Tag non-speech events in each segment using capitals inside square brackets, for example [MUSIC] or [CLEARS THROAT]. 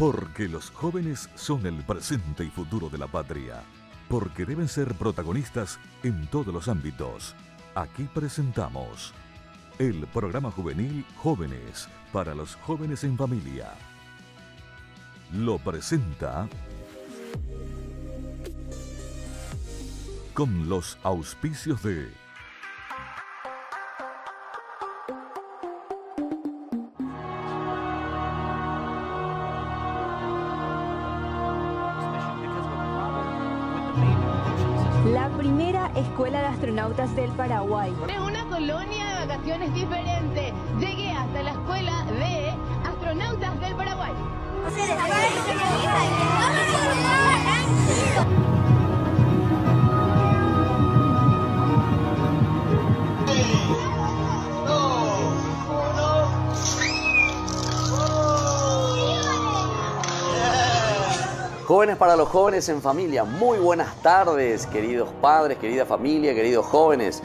Porque los jóvenes son el presente y futuro de la patria. Porque deben ser protagonistas en todos los ámbitos. Aquí presentamos el programa juvenil Jóvenes para los jóvenes en familia. Lo presenta con los auspicios de escuela de astronautas del Paraguay. Es una colonia de vacaciones diferente. Llegué hasta la escuela de astronautas del Paraguay. Jóvenes para los jóvenes en familia, muy buenas tardes, queridos padres, querida familia, queridos jóvenes.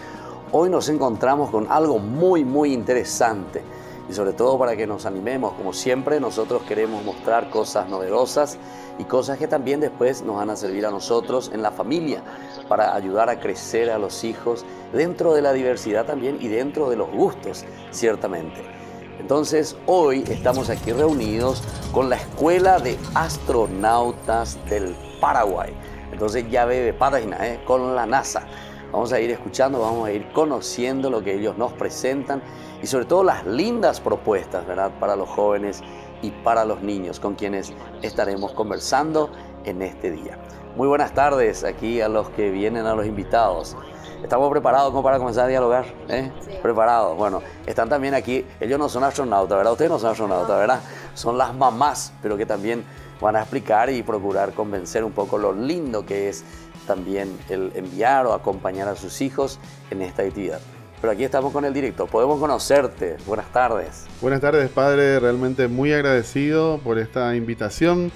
Hoy nos encontramos con algo muy, muy interesante y sobre todo para que nos animemos, como siempre, nosotros queremos mostrar cosas novedosas y cosas que también después nos van a servir a nosotros en la familia para ayudar a crecer a los hijos dentro de la diversidad también y dentro de los gustos, ciertamente. Entonces, hoy estamos aquí reunidos con la Escuela de Astronautas del Paraguay. Entonces, ya bebe página ¿eh? con la NASA. Vamos a ir escuchando, vamos a ir conociendo lo que ellos nos presentan y sobre todo las lindas propuestas, ¿verdad? Para los jóvenes y para los niños con quienes estaremos conversando en este día. Muy buenas tardes aquí a los que vienen, a los invitados. ¿Estamos preparados como para comenzar a dialogar? ¿Eh? Preparados. Bueno, están también aquí, ellos no son astronautas, ¿verdad? Ustedes no son astronautas, ¿verdad? Son las mamás, pero que también van a explicar y procurar convencer un poco lo lindo que es también el enviar o acompañar a sus hijos en esta actividad. Pero aquí estamos con el director, podemos conocerte. Buenas tardes. Buenas tardes, padre. Realmente muy agradecido por esta invitación.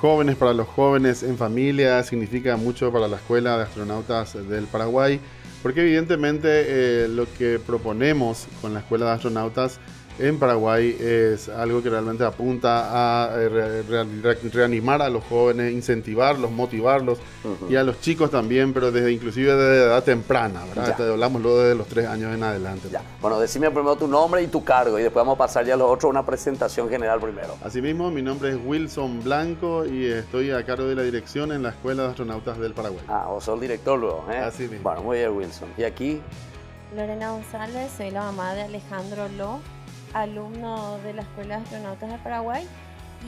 Jóvenes para los jóvenes en familia significa mucho para la Escuela de Astronautas del Paraguay, porque evidentemente eh, lo que proponemos con la Escuela de Astronautas en Paraguay es algo que realmente apunta a eh, re- re- reanimar a los jóvenes, incentivarlos, motivarlos y a los chicos también, pero desde inclusive desde edad temprana, ¿verdad? Hablamos luego de los tres años en adelante. Ya. Bueno, decime primero tu nombre y tu cargo y después vamos a pasar ya a los otros, una presentación general primero. Asimismo, mi nombre es Wilson Blanco y estoy a cargo de la dirección en la Escuela de Astronautas del Paraguay. Ah, vos sos el director luego, ¿eh? Así mismo. Bueno, muy bien, Wilson. Y aquí, Lorena González, soy la mamá de Alejandro Lo, alumno de la Escuela de Astronautas de Paraguay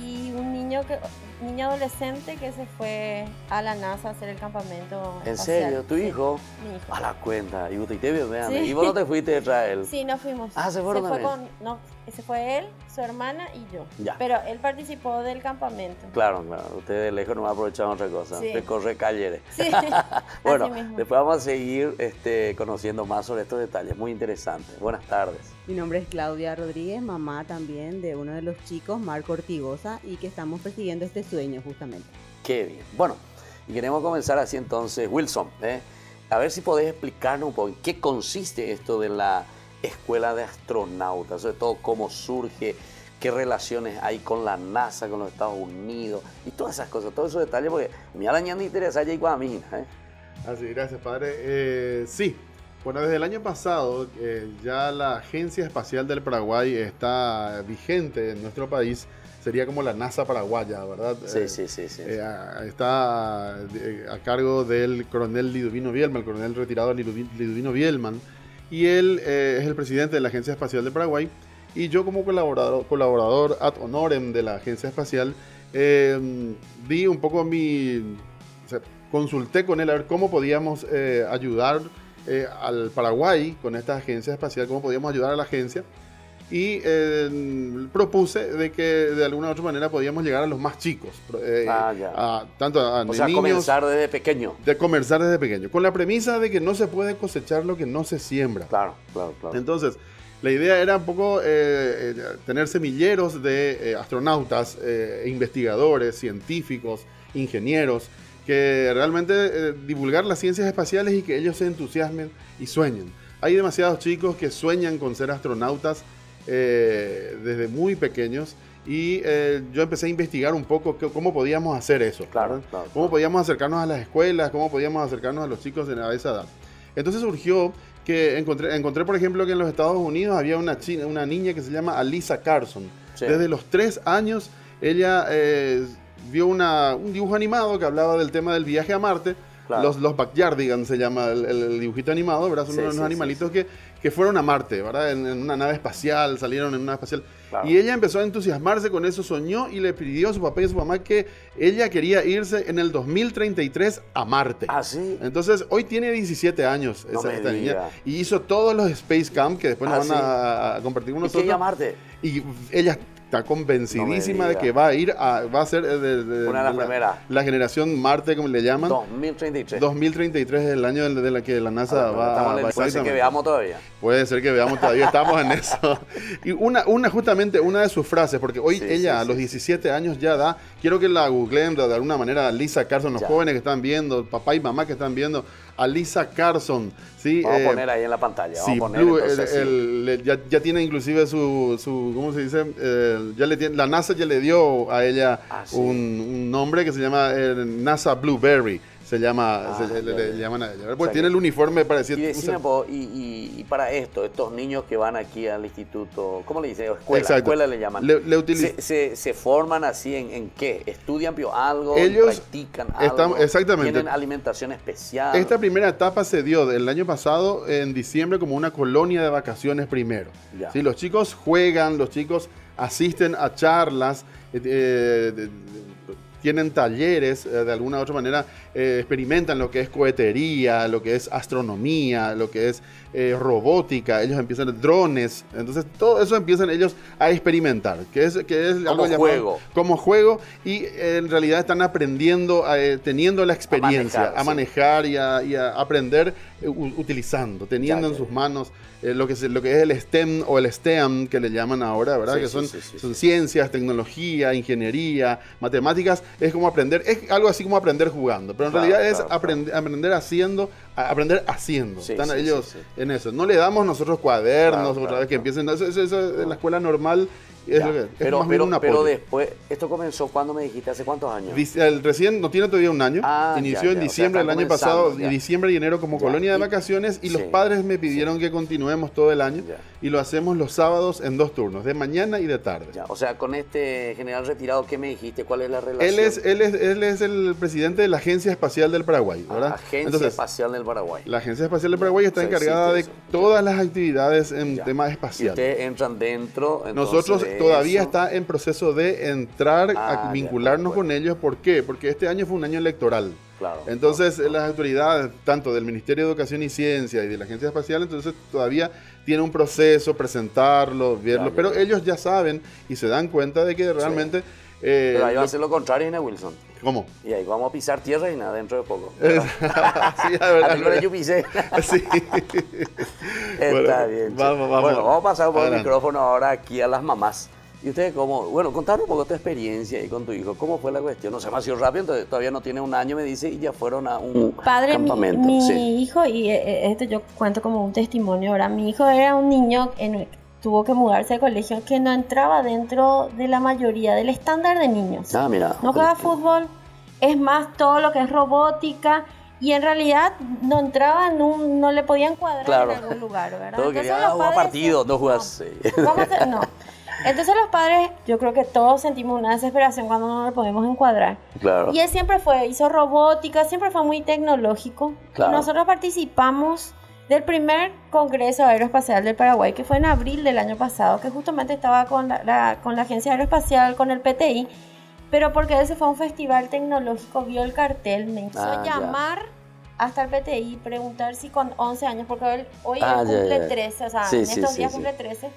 y un niño que niño adolescente que se fue a la NASA a hacer el campamento. ¿en espacial. serio? ¿Tu Sí, hijo? Mi hijo. A la cuenta. Y usted te vio, vean. ¿Y vos no te fuiste detrás de él? [LAUGHS] Sí, nos fuimos. Ah, ¿se fueron fue con, no, se fue él, su hermana y yo. Ya. Pero él participó del campamento. Claro, claro. Ustedes de lejos no aprovecharon otra cosa. Sí. De correr calleres. Sí, [LAUGHS] bueno, después vamos a seguir este, conociendo más sobre estos detalles. Muy interesante. Buenas tardes. Mi nombre es Claudia Rodríguez, mamá también de uno de los chicos, Marco Ortigosa, y que estamos persiguiendo este sueño justamente. Qué bien. Bueno, y queremos comenzar así entonces, Wilson. ¿eh? A ver si podés explicarnos un poco en qué consiste esto de la escuela de astronautas, sobre todo cómo surge, qué relaciones hay con la NASA, con los Estados Unidos y todas esas cosas, todos esos detalles, porque me arañan de interés allá y con a mí. ¿eh? Así, gracias, padre. Eh, sí, bueno, desde el año pasado eh, ya la Agencia Espacial del Paraguay está vigente en nuestro país. Sería como la NASA paraguaya, ¿verdad? Sí, Eh, sí, sí, sí. eh, está a cargo del coronel Liduvino Bielman, el coronel retirado Liduvi- Liduvino Bielman, y él eh, es el presidente de la Agencia Espacial de Paraguay, y yo como colaborador, colaborador ad honorem de la Agencia Espacial, eh, di un poco mi... o sea, consulté con él a ver cómo podíamos eh, ayudar al Paraguay con esta agencia espacial, cómo podíamos ayudar a la agencia y eh, propuse de que de alguna u otra manera podíamos llegar a los más chicos, eh, Ah, ya. a- tanto a, o sea, niños, comenzar desde pequeño. de comenzar desde pequeño, con la premisa de que no se puede cosechar lo que no se siembra. Claro, claro, claro. Entonces, la idea era un poco eh, tener semilleros de astronautas, investigadores, científicos, ingenieros, que realmente divulgar las ciencias espaciales y que ellos se entusiasmen y sueñen. Hay demasiados chicos que sueñan con ser astronautas eh, desde muy pequeños y eh, yo empecé a investigar un poco cómo podíamos hacer eso. Claro, ¿verdad? claro, Cómo claro. podíamos acercarnos a las escuelas, cómo podíamos acercarnos a los chicos de esa edad. Entonces surgió que encontré, encontré, por ejemplo, que en los Estados Unidos había una, china- una niña que se llama Alisa Carson. Sí. Desde los tres años, ella eh, vio una- un dibujo animado que hablaba del tema del viaje a Marte. Claro. Los, los Backyardigans se llama el, el- dibujito animado, ¿verdad? Son Sí, unos sí, sí, animalitos Que, que fueron a Marte, ¿verdad? En, en una nave espacial, salieron en una nave espacial. Claro. Y ella empezó a entusiasmarse con eso, soñó y le pidió a su papá y a su mamá que ella quería irse en el 2033 a Marte. Ah, sí. Entonces, hoy tiene 17 años esa, esta niña. Y hizo todos los Space Camp que después Ah, nos van sí. a, a compartir con ¿Y nosotros. qué llamarte? Y ella está convencidísima No de que va a ir a, va a ser eh, de, de- Una de las la, primeras. la generación Marte, como le llaman. 2033. 2033 es el año de, de la que la NASA Ah, va, va puede ser que veamos todavía. Puede ser que veamos todavía, estamos en [LAUGHS] eso. Y una, una justamente, una de sus frases, porque hoy Sí, ella sí, a los 17 años ya da, quiero que la googleen de, de alguna manera, Lisa Carson, los Ya. jóvenes que están viendo, papá y mamá que están viendo, a Lisa Carson, ¿sí? Vamos Eh, a poner ahí en la pantalla. Vamos Sí, a poner Blue, entonces, el- sí. el- le- ya, ya tiene inclusive su, su ¿cómo se dice? Eh, ya le tiene, la NASA ya le dio a ella Ah, sí. un, un nombre que se llama eh, NASA Blueberry. Se llama, Ah, se- le, llaman a ella. O Pues sea tiene el uniforme parecido. Y decime, po, y, y- y para esto, estos niños que van aquí al instituto, ¿cómo le dicen? Escuela, Exacto. escuela le llaman. Le- se, se- se forman así en, en qué? ¿Estudian algo? Ellos ¿Practican están- algo? exactamente. ¿Tienen alimentación especial? Esta primera etapa se dio el año pasado en diciembre como una colonia de vacaciones primero. Ya. Sí, los chicos juegan, los chicos asisten a charlas, eh, eh, tienen talleres, eh, de alguna u otra manera eh, experimentan lo que es cohetería, lo que es astronomía, lo que es eh, robótica, ellos empiezan drones, entonces todo eso empiezan ellos a experimentar, que es, que es algo llamado- juego. como juego y eh, en realidad están aprendiendo, eh, teniendo la experiencia, a manejar, manejar, sí. y, a, y a aprender utilizando, teniendo Ya, en sus manos lo, que se- lo que es el STEM o el STEM que le llaman ahora, ¿verdad? Sí, que son, sí, ciencias, tecnología, ingeniería, matemáticas, es como aprender, es algo así como aprender jugando, pero en Claro, realidad es claro, claro. aprend- aprender haciendo, aprender haciendo. Sí, Están sí, ellos sí, en eso. No le damos nosotros cuadernos otra vez que empiecen, eso, eso- eso en la escuela normal es, Ya. lo que- es pero, más bien pero, un pero apoyo. después, ¿esto comenzó cuando me dijiste? ¿Hace cuántos años? El recién no tiene todavía un año. Ah, Inició ya, en ya, o sea, diciembre del año pasado, diciembre y enero como colonia de vacaciones, y los padres me pidieron que continuemos todo el año Ya. Y lo hacemos los sábados en dos turnos, de mañana y de tarde. Ya, o sea, con este general retirado, ¿qué me dijiste? ¿Cuál es la relación? Él es, él, es, él es el presidente de la Agencia Espacial del Paraguay, ¿verdad? Agencia Entonces, Espacial del Paraguay. la Agencia Espacial del Paraguay está encargada de todas las actividades en Ya. Y espaciales. ustedes entran dentro. Nosotros de todavía eso. está en proceso de entrar Ah, a ya, vincularnos con ellos. ¿Por qué? Porque este año fue un año electoral. Claro. Entonces, las autoridades, tanto del Ministerio de Educación y Ciencia y de la Agencia Espacial, entonces todavía tiene un proceso, presentarlo, verlo, Ya, pero ya. ellos ya saben y se dan cuenta de que realmente... eh, Pero ahí va a ser lo contrario, Ina Wilson. ¿Cómo? Y ahí vamos a pisar tierra y nada dentro de poco. [LAUGHS] sí, [LAUGHS] a ver, a Aquí con ver. el yo pisé. [LAUGHS] Sí. Está Bueno, bien. vamos, vamos. Bueno, vamos a pasar por el micrófono ahora aquí a las mamás. ¿Y ustedes cómo? Bueno, contanos un poco tu experiencia ahí con tu hijo. ¿Cómo fue la cuestión? No se me ha sido rápido, entonces todavía no tiene un año, me dice, y ya fueron a un Padre, mi, campamento. mi Sí. hijo, y eh, eh, esto yo cuento como un testimonio ahora, mi hijo era un niño, en, tuvo que mudarse de colegio, que no entraba dentro de la mayoría del estándar de niños. Ah, mira. No juega fútbol, es más todo lo que es robótica, y en realidad no entraba en un, no le podían cuadrar Claro. en algún lugar, ¿verdad? Todo Entonces quería los jugar padres partido, se- no jugas. sí. Vamos a no. [LAUGHS] Entonces los padres, yo creo que todos sentimos una desesperación cuando no le podemos encuadrar. Claro. Y él siempre fue, hizo robótica, siempre fue muy tecnológico. Claro. Nosotros participamos del primer Congreso Aeroespacial del Paraguay, que fue en abril del año pasado, que justamente estaba con la, la- con la Agencia Aeroespacial, con el PTI, pero porque ese fue un festival tecnológico, vio el cartel, me hizo Ah, ya. llamar hasta el PTI, preguntar si con 11 años, porque él, hoy él Ah, ya, cumple ya. 13, o sea, Sí, en estos sí, días sí. cumple 13,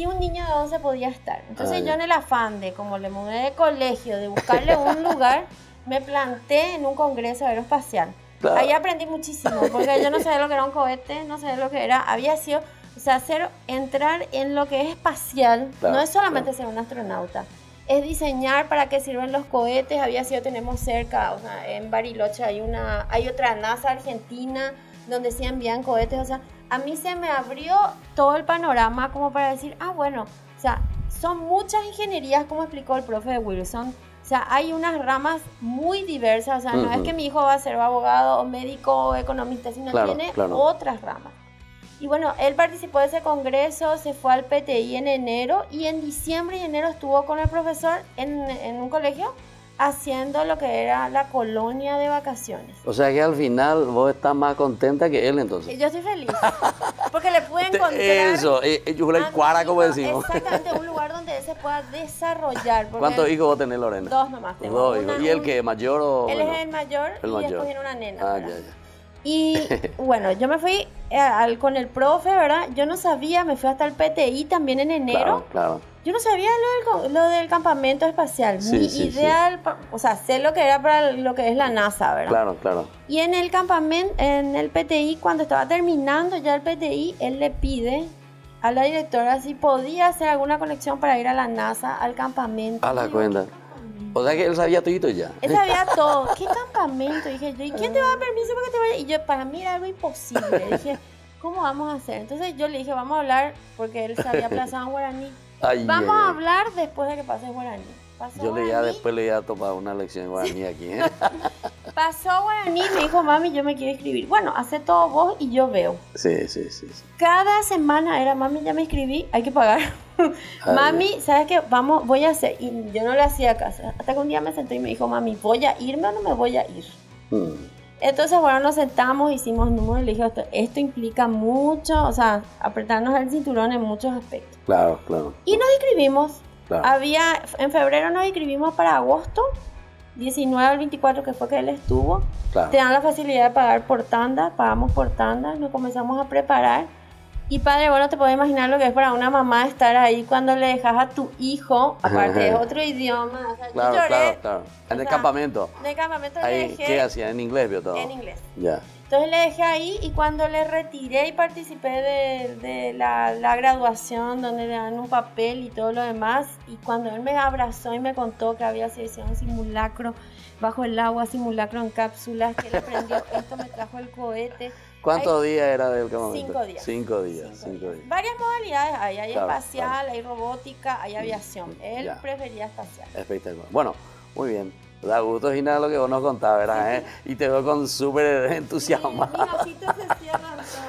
si un niño de 11 podía estar. Entonces Ah, yo en el afán de, como le mudé de colegio, de buscarle un [LAUGHS] lugar, me planté en un congreso aeroespacial. Claro. Ahí aprendí muchísimo, porque yo no sabía lo que era un cohete, no sabía lo que era, había sido, o sea, hacer, entrar en lo que es espacial, Claro, no es solamente ser un astronauta, es diseñar para qué sirven los cohetes, había sido, tenemos cerca, o sea, en Bariloche hay una, hay otra NASA argentina, donde se envían cohetes, o sea, a mí se me abrió todo el panorama como para decir, ah, bueno, o sea, son muchas ingenierías, como explicó el profe de Wilson. O sea, hay unas ramas muy diversas. O sea, no es que mi hijo va a ser abogado o médico o economista, sino Claro, tiene claro. otras ramas. Y bueno, él participó de ese congreso, se fue al PTI en enero y en diciembre y enero estuvo con el profesor en, en un colegio haciendo lo que era la colonia de vacaciones. O sea que al final vos estás más contenta que él Y entonces. yo estoy feliz [LAUGHS] porque le pude encontrar Eso, yo a el mi cuara, como decimos. Exactamente, un lugar donde él se pueda desarrollar. ¿Cuántos hijos vos tenés, Lorena? Dos nomás tengo. Dos hijos. ¿Y el que mayor o Él es el mayor El y mayor. después viene una nena. Ah, ya, ya. Y [LAUGHS] bueno, yo me fui eh, al- con el profe, ¿verdad? Yo no sabía, me fui hasta el PTI también en enero. Claro, claro. Yo no sabía lo del, lo del campamento espacial. Sí, Mi sí, sí. ideal, pa- o sea, sé lo que era para lo que es la NASA, ¿verdad? Claro, claro. Y en el campamento, en el PTI, cuando estaba terminando ya el PTI, él le pide a la directora si podía hacer alguna conexión para ir a la NASA, al campamento. A la cuenta. O sea que él sabía todo ya. Él sabía todo. ¿Qué campamento? Dije yo, ¿y quién te va a dar permiso para que te vayas? Y yo, para mí era algo imposible. Dije, ¿cómo vamos a hacer? Entonces yo le dije, vamos a hablar, porque él se había aplazado en guaraní. Ay, Vamos ay, a hablar después de que pase guaraní. Pasó Yo le ya después le iba a tomar una lección en guaraní aquí. ¿eh? [LAUGHS] Pasó guaraní, me dijo, mami, yo me quiero inscribir. Bueno, hace todo vos y yo veo. Sí, sí, sí. sí. Cada semana era, mami, ya me inscribí, hay que pagar. [LAUGHS] Ay, mami, ¿sabes qué? Vamos, voy a hacer. Y yo no le hacía caso. Hasta que un día me senté y me dijo, mami, ¿voy a irme o no me voy a ir? Mm. Entonces, bueno, nos sentamos, hicimos números y le dije, esto, esto implica mucho, o sea, apretarnos el cinturón en muchos aspectos. Claro, claro. Y nos inscribimos. Claro. Había, en febrero nos inscribimos para agosto, 19 al 24 que fue que él estuvo. claro. Te dan la facilidad de pagar por tanda, pagamos por tanda, nos comenzamos a preparar. Y padre, bueno, te puedes imaginar lo que es para una mamá estar ahí cuando le dejas a tu hijo, [LAUGHS] aparte es otro idioma. O sea, yo Claro, lloré claro, claro. En o el sea, campamento. de campamento le Ahí, dejé ¿Qué hacía? ¿En inglés vio todo? en inglés. Ya. Entonces le dejé ahí y cuando le retiré y participé de, de la, la graduación donde le dan un papel y todo lo demás, y cuando él me abrazó y me contó que había sido un simulacro bajo el agua, simulacro en cápsulas, que él aprendió [LAUGHS] esto, me trajo el cohete. ¿Cuántos días era del campamento? Cinco días. Cinco días, Cinco cinco días. días. Varias modalidades hay, hay Claro, espacial, hay robótica, hay aviación. Él Ya. prefería espacial. Espectacular. Bueno, muy bien. Da gusto, Gina, lo que vos nos contabas, ¿verdad? eh? Y te veo con súper [LAUGHS] todos.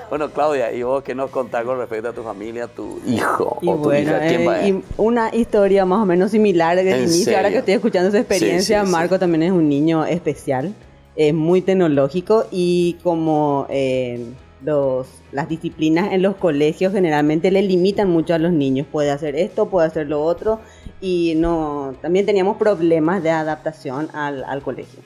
Bueno, Claudia, ¿y vos qué nos contás con respecto a tu familia, tu hijo Y o tu bueno, hija? ¿Quién eh, va y una historia más o menos similar desde el ¿En inicio. Ahora que estoy escuchando su experiencia, Sí, sí, sí. Marco también es un niño especial, es muy tecnológico y como eh, los, las disciplinas en los colegios generalmente le limitan mucho a los niños. Puede hacer esto, puede hacer lo otro y no también teníamos problemas de adaptación al, al colegio.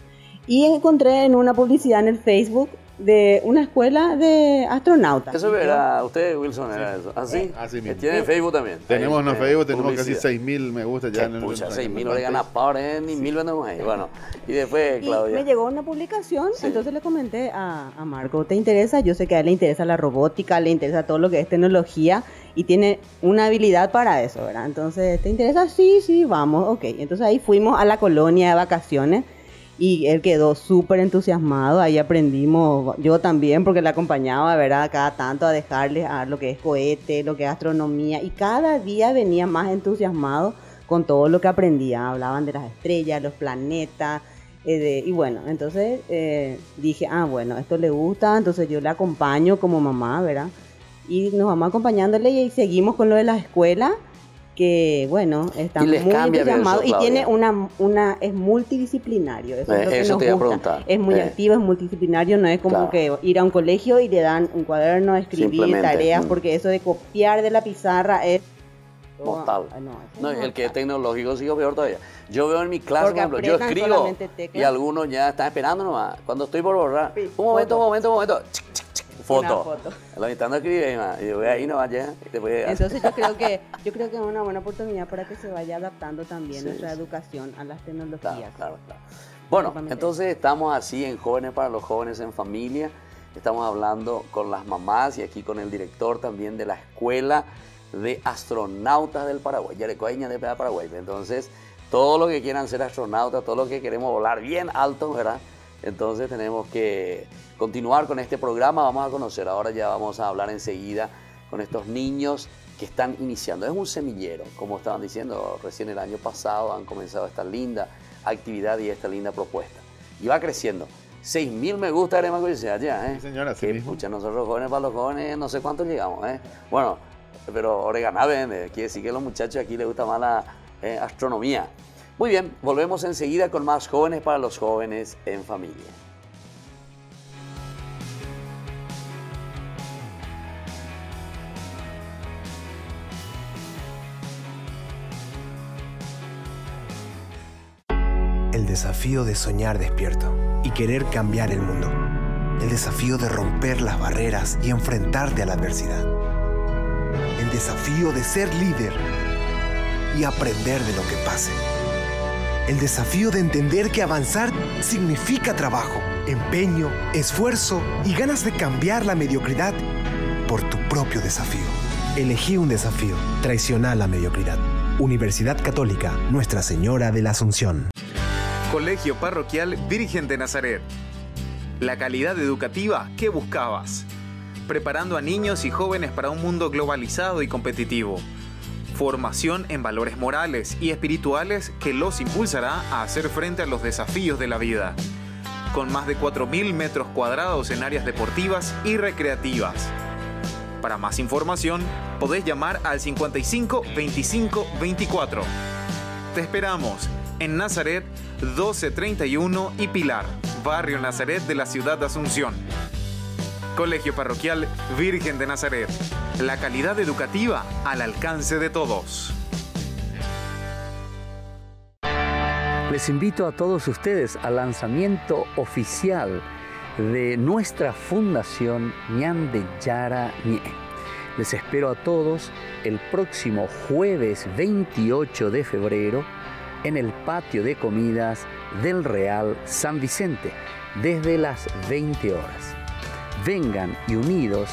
Y encontré en una publicidad en el Facebook de una escuela de astronautas. Eso Y era, usted, Wilson, era eso. ¿Ah, sí? Así mismo. Tiene Facebook también. Tenemos en eh, Facebook, tenemos casi publicidad. 6.000 me gusta ya en el pucha, en el- 6 mil en no le el gana fanpage. power, eh, ni mil vendemos ahí. Bueno, y después, Y Claudia. me llegó una publicación, Sí. entonces le comenté a, a Marco, ¿te interesa? Yo sé que a él le interesa la robótica, le interesa todo lo que es tecnología y tiene una habilidad para eso, ¿verdad? Entonces, ¿te interesa? Sí, sí, vamos, ok. Entonces ahí fuimos a la colonia de vacaciones y él quedó súper entusiasmado, ahí aprendimos, yo también, porque le acompañaba, ¿verdad? Cada tanto a dejarles a lo que es cohete, lo que es astronomía y cada día venía más entusiasmado con todo lo que aprendía. Hablaban de las estrellas, los planetas. eh, de- y bueno, entonces eh, dije, ah, bueno, esto le gusta, entonces yo le acompaño como mamá, ¿verdad? Y nos vamos acompañándole y seguimos con lo de la escuela, que bueno, está Y muy bien eso, y tiene una, una, es multidisciplinario. Eso, Eh, es lo que eso nos te iba a gusta. preguntar. Es muy Eh. activo, es multidisciplinario, no es como Claro. que ir a un colegio y le dan un cuaderno, escribir tareas, mm. porque eso de copiar de la pizarra es... Mortal. Ah, no, es el que es tecnológico sigo peor todavía. Yo veo en mi clase, por ejemplo, yo escribo y algunos ya están esperando nomás. Cuando estoy por borrar, un momento, un momento, un momento, chic, chic, foto. foto. A la mitad no escribe y yo voy ahí nomás ya. Y después, Entonces yo creo que [LAUGHS] yo creo que es una buena oportunidad para que se vaya adaptando también Sí, nuestra sí. educación a las Claro, tecnologías. claro, claro. Bueno, Totalmente. entonces estamos así en Jóvenes para los Jóvenes en Familia. Estamos hablando con las mamás y aquí con el director también de la Escuela de Astronautas del Paraguay, Yarecoaña de Paraguay. Entonces, todo lo que quieran ser astronautas, todo lo que queremos volar bien alto, ¿verdad? Entonces tenemos que continuar con este programa. Vamos a conocer, ahora ya vamos a hablar enseguida con estos niños que están iniciando. Es un semillero, como estaban diciendo recién el año pasado, han comenzado esta linda actividad y esta linda propuesta. Y va creciendo. 6.000 me gusta haremos ya, ¿eh? Sí, señora, mismo. pucha, nosotros jóvenes para los jóvenes, no sé cuántos llegamos, ¿eh? Bueno, pero Oregana vende, quiere decir que a los muchachos aquí les gusta más la eh, astronomía. Muy bien, volvemos enseguida con más jóvenes para los jóvenes en familia. El desafío de soñar despierto y querer cambiar el mundo. El desafío de romper las barreras y enfrentarte a la adversidad. El desafío de ser líder y aprender de lo que pase. El desafío de entender que avanzar significa trabajo, empeño, esfuerzo y ganas de cambiar la mediocridad por tu propio desafío. Elegí un desafío. Traiciona la mediocridad. Universidad Católica Nuestra Señora de la Asunción. Colegio Parroquial Virgen de Nazaret. La calidad educativa que buscabas. Preparando a niños y jóvenes para un mundo globalizado y competitivo. Formación en valores morales y espirituales que los impulsará a hacer frente a los desafíos de la vida. Con más de 4.000 metros cuadrados en áreas deportivas y recreativas. Para más información, podés llamar al 55 25 24. Te esperamos en Nazaret 1231 y Pilar, barrio Nazaret de la ciudad de Asunción. Colegio Parroquial Virgen de Nazaret. La calidad educativa al alcance de todos. Les invito a todos ustedes al lanzamiento oficial de nuestra fundación Ñan de Yara Ñe. Les espero a todos el próximo jueves 28 de febrero en el patio de comidas del Real San Vicente desde las 20 horas. Vengan y unidos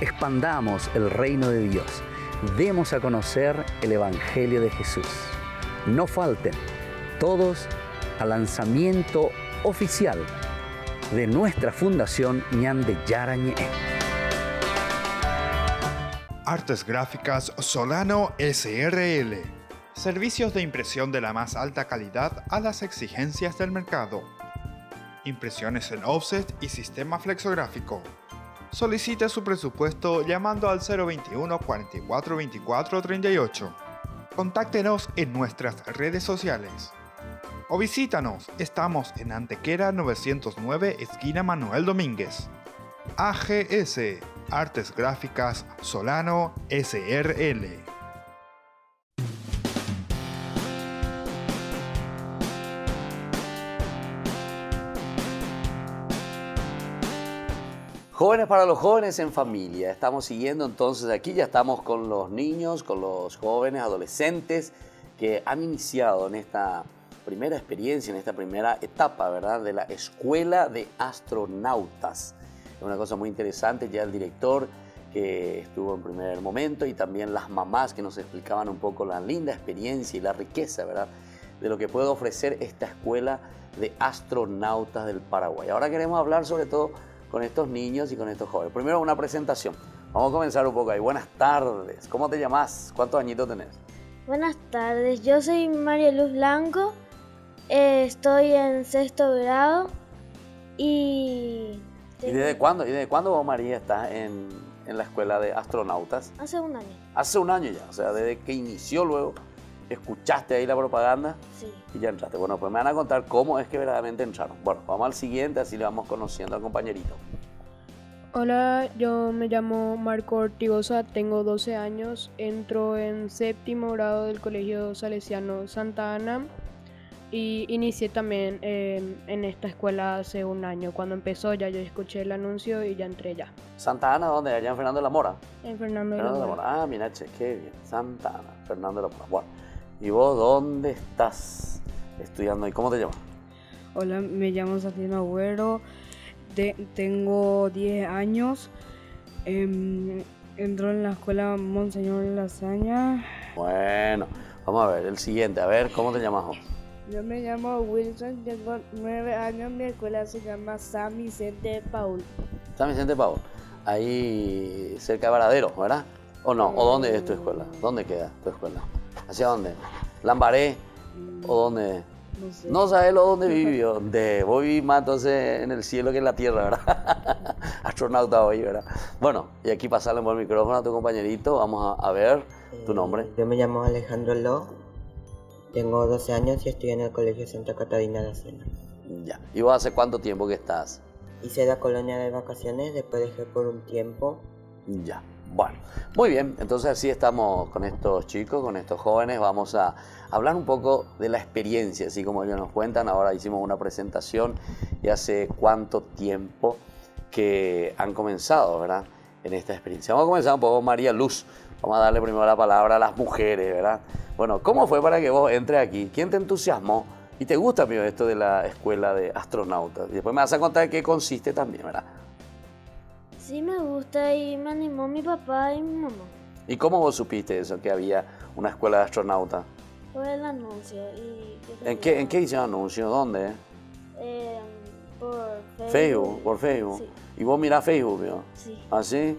expandamos el reino de Dios. Demos a conocer el Evangelio de Jesús. No falten todos al lanzamiento oficial de nuestra fundación Ñan de Yarañe. Artes Gráficas Solano SRL. Servicios de impresión de la más alta calidad a las exigencias del mercado. Impresiones en offset y sistema flexográfico. Solicite su presupuesto llamando al 021 44 24 38. Contáctenos en nuestras redes sociales. O visítanos, estamos en Antequera 909, esquina Manuel Domínguez. AGS, Artes Gráficas Solano SRL. Jóvenes para los jóvenes en familia. Estamos siguiendo entonces aquí, ya estamos con los niños, con los jóvenes, adolescentes que han iniciado en esta primera experiencia, en esta primera etapa, ¿verdad? De la Escuela de Astronautas. Es una cosa muy interesante, ya el director que estuvo en primer momento y también las mamás que nos explicaban un poco la linda experiencia y la riqueza, ¿verdad? De lo que puede ofrecer esta Escuela de Astronautas del Paraguay. Ahora queremos hablar sobre todo con estos niños y con estos jóvenes. Primero una presentación. Vamos a comenzar un poco ahí. Buenas tardes. ¿Cómo te llamas? ¿Cuántos añitos tenés? Buenas tardes, yo soy María Luz Blanco, eh, estoy en sexto grado y... ¿Y desde cuándo, y desde cuándo vos, María, estás en, en la escuela de astronautas? Hace un año. Hace un año ya, o sea, desde que inició luego, escuchaste ahí la propaganda Sí. y ya entraste. Bueno, pues me van a contar cómo es que verdaderamente entraron. Bueno, vamos al siguiente, así le vamos conociendo al compañerito. Hola, yo me llamo Marco Ortigosa, tengo 12 años, entro en séptimo grado del Colegio Salesiano Santa Ana y inicié también eh, en esta escuela hace un año. Cuando empezó ya yo escuché el anuncio y ya entré ya. Santa Ana, ¿dónde? Allá en Fernando de la Mora. En Fernando de la Fernando de la Mora. Mora. Ah, mira, che, qué bien. Santa Ana, Fernando de la Mora. Bueno, ¿y vos dónde estás estudiando y cómo te llamas? Hola, me llamo Santiago Agüero, te- tengo 10 años, em, entro en la escuela Monseñor Lasaña. Bueno, vamos a ver, el siguiente. A ver, ¿cómo te llamas vos? Yo me llamo Wilson, tengo nueve años, mi escuela se llama San Vicente de Paul. San Vicente Pau. Ahí cerca de Varadero, ¿verdad? ¿O no? ¿O dónde es tu escuela? ¿Dónde queda tu escuela? ¿Hacia dónde? ¿Lambaré? ¿O dónde? No sé. No sabes lo dónde vivió. De, vos vivís más entonces en el cielo que en la tierra, ¿verdad? [LAUGHS] Astronauta hoy, ¿verdad? Bueno, y aquí pasarle por el micrófono a tu compañerito. Vamos a, a ver tu nombre. Yo me llamo Alejandro Lo, tengo 12 años y estoy en el Colegio Santa Catarina de la Sena. Ya. ¿Y vos hace cuánto tiempo que estás? Hice la colonia de vacaciones, después dejé por un tiempo. Ya. Bueno, muy bien. Entonces así estamos con estos chicos, con estos jóvenes. Vamos a hablar un poco de la experiencia, así como ellos nos cuentan. Ahora hicimos una presentación y hace cuánto tiempo que han comenzado, ¿verdad? En esta experiencia. Vamos a comenzar un poco María Luz. Vamos a darle primero la palabra a las mujeres, ¿verdad? Bueno, ¿cómo fue para que vos entres aquí? ¿Quién te entusiasmó? ¿Y te gusta, amigo, esto de la escuela de astronautas? Y después me vas a contar qué consiste también, ¿verdad? Sí me gusta y me animó mi papá y mi mamá ¿Y cómo vos supiste eso, que había una escuela de astronautas? por el anuncio. Y ¿En qué, ¿En qué hicieron anuncio? ¿Dónde? Eh, por Facebook. Facebook, por Facebook. Sí. ¿Y vos mirás Facebook, ¿vio? Sí. ¿Así?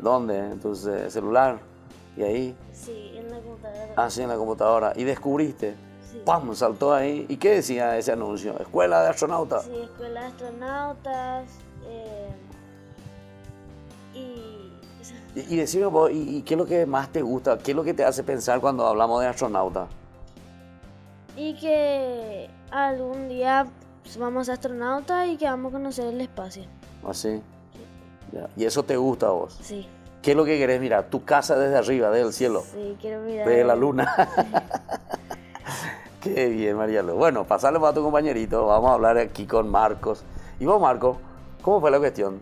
¿Dónde? ¿En tu ce- celular? ¿Y ahí? Sí, en la computadora. Así en la computadora. ¿Y descubriste? Sí. ¡Pam! Saltó ahí. ¿Y qué decía ese anuncio? ¿Escuela de astronautas? Sí, escuela de astronautas. eh, y Y, y decime vos, ¿y, y qué es lo que más te gusta? ¿Qué es lo que te hace pensar cuando hablamos de astronautas? Y que algún día vamos a astronauta y que vamos a conocer el espacio. ¿Así? Ya. ¿Y eso te gusta a vos? Sí, ¿Qué es lo que querés mirar? Tu casa desde arriba, desde el cielo. sí, quiero mirar. De la luna. [LAUGHS] Qué bien, María Luz. Bueno, pasarle para tu compañerito. Vamos a hablar aquí con Marcos. Y vos, Marco, ¿cómo fue la cuestión?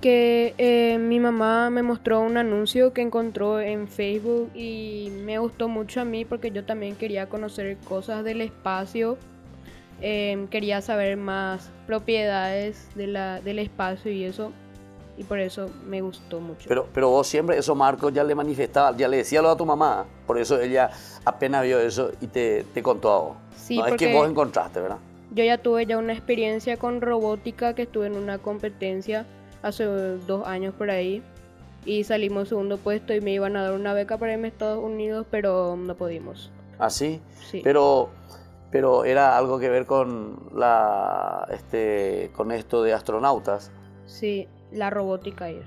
Que eh, mi mamá me mostró un anuncio que encontró en Facebook y me gustó mucho a mí porque yo también quería conocer cosas del espacio. Em, quería saber más propiedades de la, del espacio y eso. Y por eso me gustó mucho. Pero, pero vos siempre, eso Marcos ya le manifestaba, ya le decía lo a tu mamá. Por eso ella apenas vio eso y te, te contó a vos. Sí, no, es que vos encontraste, ¿verdad? Yo ya tuve ya una experiencia con robótica que estuve en una competencia hace dos años por ahí y salimos segundo puesto y me iban a dar una beca para irme a Estados Unidos, pero no pudimos. ¿Así? Sí. Pero, pero era algo que ver con la, este, con esto de astronautas. Sí, la robótica era.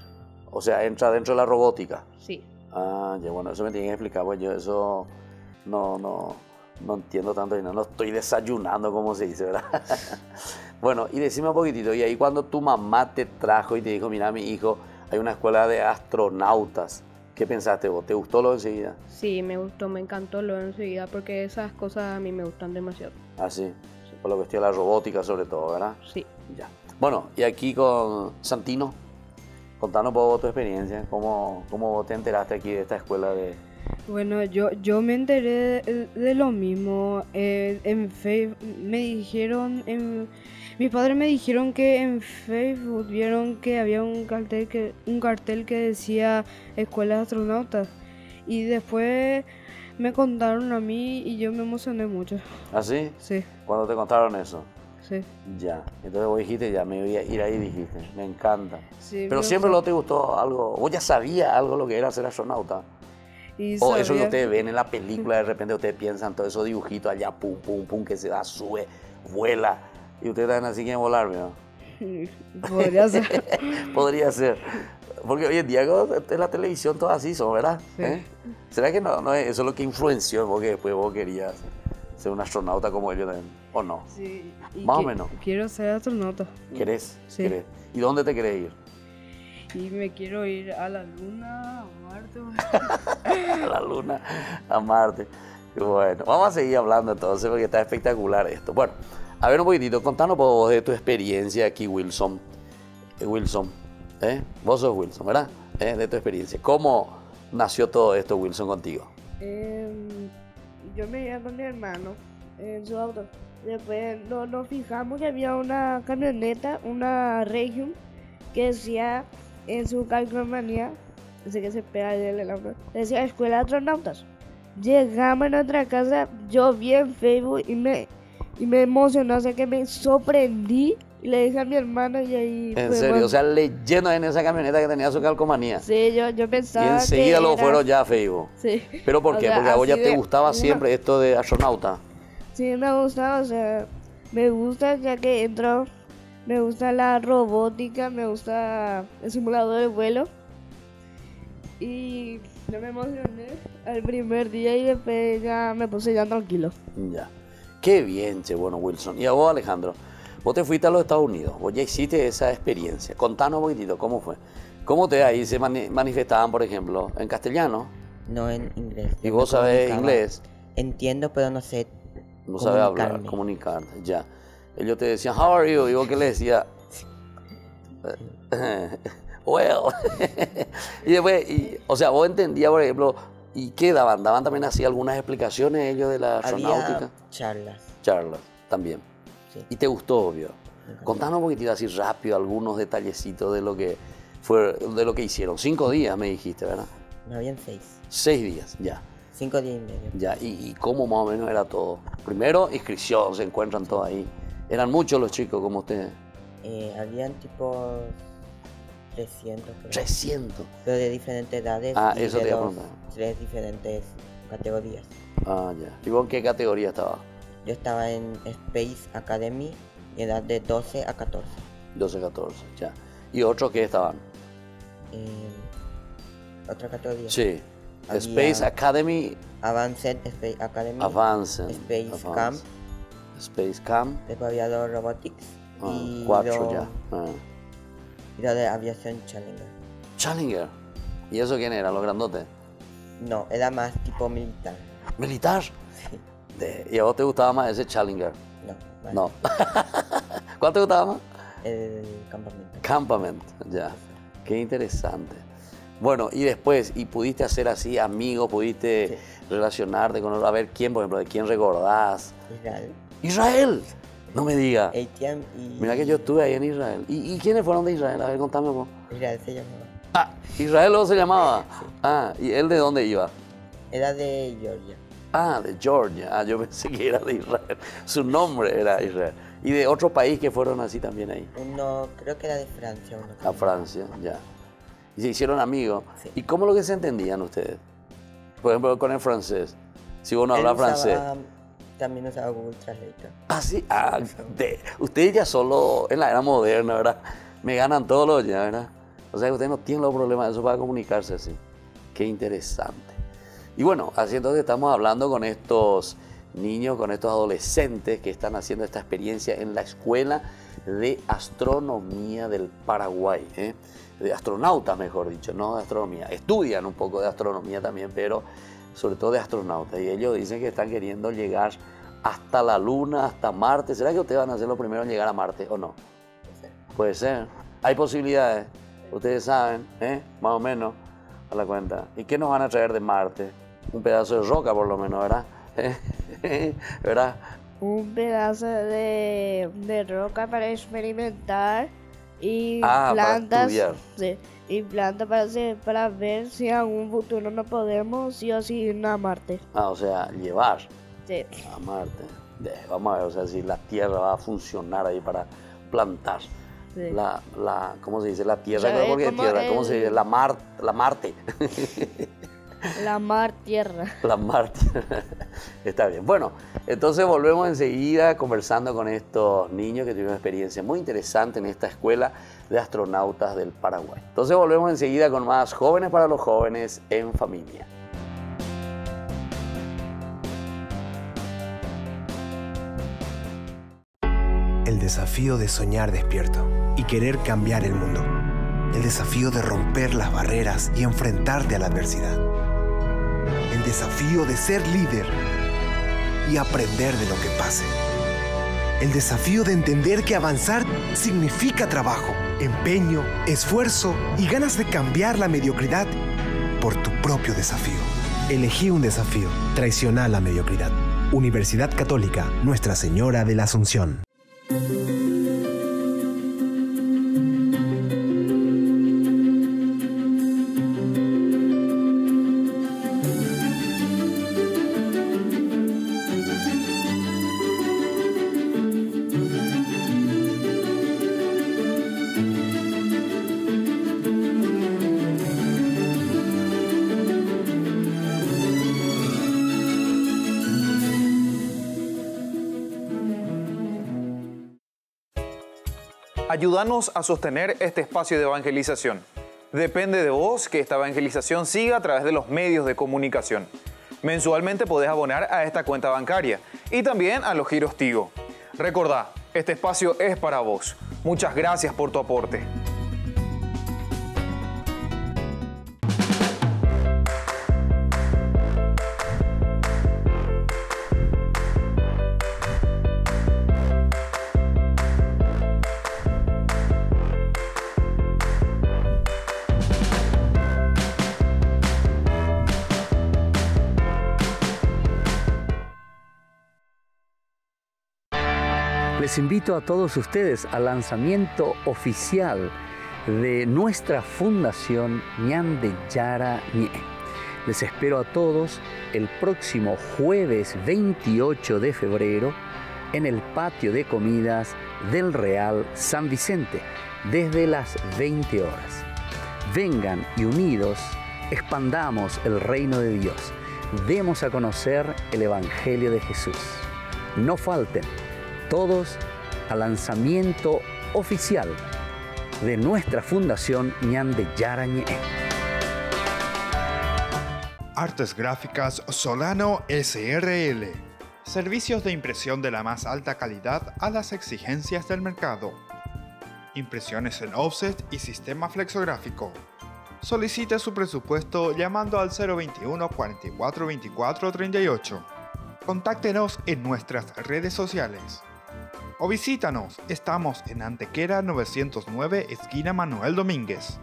O sea, entra dentro de la robótica. Sí. Ah, ya bueno, eso me tienen que explicar, pues yo eso no, no, no entiendo tanto y no, no estoy desayunando, como se dice, ¿verdad? [LAUGHS] bueno, y decime un poquitito, y ahí cuando tu mamá te trajo y te dijo, mira, mi hijo, hay una escuela de astronautas, ¿qué pensaste vos? ¿Te gustó lo enseguida? Sí, me gustó, me encantó lo enseguida porque esas cosas a mí me gustan demasiado. Así, por la cuestión de la robótica sobre todo, ¿verdad? Sí. Ya. Bueno, y aquí con Santino, contanos un poco tu experiencia, cómo, cómo te enteraste aquí de esta escuela de... Bueno, yo, yo me enteré de, de lo mismo. eh, en Facebook me dijeron, en, mis padres me dijeron que en Facebook vieron que había un cartel que, un cartel que decía Escuela de Astronautas. Y después me contaron a mí y yo me emocioné mucho. ¿Así? Sí. Cuando te contaron eso. Sí. Ya, entonces vos dijiste, ya me voy a ir ahí, dijiste, me encanta. Sí, Pero me siempre no te gustó algo, vos ya sabías algo lo que era ser astronauta. Y o eso que ustedes ven en la película, de repente ustedes piensan todos esos dibujitos allá, pum, pum, pum, que se va, sube, vuela. Y ustedes están así, quieren volar, ¿no? [LAUGHS] Podría ser. [LAUGHS] Podría ser. Porque hoy en día en la televisión todas así son, ¿verdad? Sí. ¿Eh? ¿Será que no, no es eso lo que influenció en vos que después vos querías ser un astronauta como ellos también? ¿O no? Sí, Más o menos. Quiero ser astronauta. ¿Querés? Sí. ¿Querés? ¿Y dónde te querés ir? Y me quiero ir a la luna, a Marte. a [LAUGHS] la luna, a Marte. Bueno, vamos a seguir hablando entonces porque está espectacular esto. Bueno, a ver un poquitito, contanos vos de tu experiencia aquí, Wilson. Eh, Wilson, ¿eh? Vos sos Wilson, ¿verdad? ¿Eh? De tu experiencia. ¿Cómo nació todo esto, Wilson, contigo? Em, yo me iba con mi hermano en su auto. Después no, nos fijamos que había una camioneta, una Regium, que decía en su calcomanía, ese que se pega el auto, decía Escuela de Astronautas. Llegamos a nuestra casa, yo vi en Facebook y me, y me emocionó, o sea que me sorprendí Y le dije a mi hermana y ahí... En serio, o sea, leyendo en esa camioneta que tenía su calcomanía. Sí, yo, yo Y pensaba enseguida que lo era- fueron ya a Facebook. Sí. ¿Pero por O qué? sea, Porque a vos ya así te gustaba una- siempre esto de astronauta. Sí, me gusta, o sea, me gusta ya que entro, me gusta la robótica, me gusta el simulador de vuelo. Y yo me emocioné al primer día y después ya me puse ya tranquilo. Ya. Qué bien, che, bueno, Wilson. Y a vos, Alejandro, vos te fuiste a los Estados Unidos, vos ya hiciste esa experiencia. Contanos un poquitito, ¿cómo fue? ¿Cómo te ahí se mani- manifestaban, por ejemplo, en castellano? No en inglés. ¿Y vos sabés inglés? Entiendo, pero no sé. No sabes hablar, comunicarme. comunicarte, ya. Ellos te decían, how are you? Y vos qué le decías, [LAUGHS] well. [LAUGHS] y después, y- o sea, vos entendías, por ejemplo, ¿y qué daban? ¿Daban también así algunas explicaciones ellos de la astronáutica? Había charlas. Charlas, también. ¿Y te gustó, obvio? Contanos un poquitito así rápido algunos detallecitos de lo que fue, de lo que hicieron. Cinco días me dijiste, ¿verdad? No habían seis. Seis días, ya. Cinco días y medio. Ya, y, y cómo más o menos era todo. Primero, inscripción, se encuentran todos ahí. Eran muchos los chicos como ustedes. Eh, habían tipo 300. por ahí. 300. Pero de diferentes edades. Ah, y eso de te a preguntar. Tres diferentes categorías. Ah, ya. ¿Y vos en qué categoría estabas? Yo estaba en Space Academy, edad de 12 a 14. 12, 14, ya. ¿Y otros qué estaban? Eh, otra categoría. Sí. Había Space Academy, Advanced Space Academy. Advanced. Space Advanced. Camp. Space Camp. Después había los Robotics. Ah, y cuatro lo- ya. Ah. Y lo de aviación Challenger. Challenger. ¿Y eso quién era? ¿Los grandotes? No, era más tipo militar. ¿Militar? De- ¿Y a vos te gustaba más ese Challenger? No, No. [LAUGHS] ¿Cuál te gustaba más? el campamento. Campament, ya. Qué interesante. Bueno, y después, ¿y pudiste hacer así amigos? ¿Pudiste relacionarte con A ver, ¿quién, por ejemplo, de quién recordás? Israel. ¡Israel! No me diga. Y Mira que yo estuve ahí en Israel. ¿Y, y quiénes fueron de Israel? A ver, contame vos. Israel se llamaba. Ah, Israel luego se llamaba. Ah, ¿y él de dónde iba? Era de Georgia. Ah, de Georgia. Ah, yo [LAUGHS] pensé que era de Israel. Su nombre era Israel. ¿Y de otro país que fueron así también ahí? Uno, creo que era de Francia. Uno A Francia, ya. Y se hicieron amigos. ¿Y cómo lo que se entendían ustedes? Por ejemplo, con el francés. Si uno habla francés. También usaba Google Translator. Ah, sí. Ah, de- ustedes ya solo en la era moderna, ¿verdad? Me ganan todos los ya, ¿verdad? O sea ustedes no tienen los problemas de eso para comunicarse así. Qué interesante. Y bueno, así entonces estamos hablando con estos niños, con estos adolescentes que están haciendo esta experiencia en la Escuela de Astronomía del Paraguay. ¿eh? De astronautas, mejor dicho, no de astronomía. Estudian un poco de astronomía también, pero sobre todo de astronautas. Y ellos dicen que están queriendo llegar hasta la Luna, hasta Marte. ¿Será que ustedes van a ser los primeros en llegar a Marte o no? Puede ser. Hay posibilidades. Ustedes saben, ¿eh? más o menos, a la cuenta. ¿Y qué nos van a traer de Marte? Un pedazo de roca, por lo menos, ¿verdad? [LAUGHS] ¿Verdad? Un pedazo de, de roca para experimentar y Ah, para plantas. estudiar. sí, y plantas para, hacer- para ver si en algún futuro no podemos sí o sí ir a Marte. Ah, o sea, llevar Sí. a Marte. Vamos a ver, o sea, si la Tierra va a funcionar ahí para plantar. Sí. La, la, ¿cómo se dice? La Tierra, O sea, ¿cómo que es como Tierra? ¿Cómo se dice? La, Mar, la Marte. [LAUGHS] La mar tierra. La Marte. Está bien. Bueno, entonces volvemos enseguida conversando con estos niños que tuvieron una experiencia muy interesante en esta escuela de astronautas del Paraguay. Entonces volvemos enseguida con más jóvenes para los jóvenes en familia. El desafío de soñar despierto y querer cambiar el mundo. El desafío de romper las barreras y enfrentarte a la adversidad. El desafío de ser líder y aprender de lo que pase. El desafío de entender que avanzar significa trabajo, empeño, esfuerzo y ganas de cambiar la mediocridad por tu propio desafío. Elegí un desafío. Traiciona la mediocridad. Universidad Católica Nuestra Señora de la Asunción. Ayúdanos a sostener este espacio de evangelización. Depende de vos que esta evangelización siga a través de los medios de comunicación. Mensualmente podés abonar a esta cuenta bancaria y también a los giros Tigo. Recordá, este espacio es para vos. Muchas gracias por tu aporte. Les invito a todos ustedes al lanzamiento oficial de nuestra fundación Ñan de Yara Ñe. Les espero a todos el próximo jueves 28 de febrero en el patio de comidas del Real San Vicente desde las 20 horas. Vengan y unidos expandamos el reino de Dios. Demos a conocer el Evangelio de Jesús. No falten todos al lanzamiento oficial de nuestra fundación Ñan de Yarañe. Artes Gráficas Solano SRL. Servicios de impresión de la más alta calidad a las exigencias del mercado. Impresiones en offset y sistema flexográfico. Solicite su presupuesto llamando al 021 44 24 38. Contáctenos en nuestras redes sociales o visítanos. Estamos en Antequera 909, esquina Manuel Domínguez.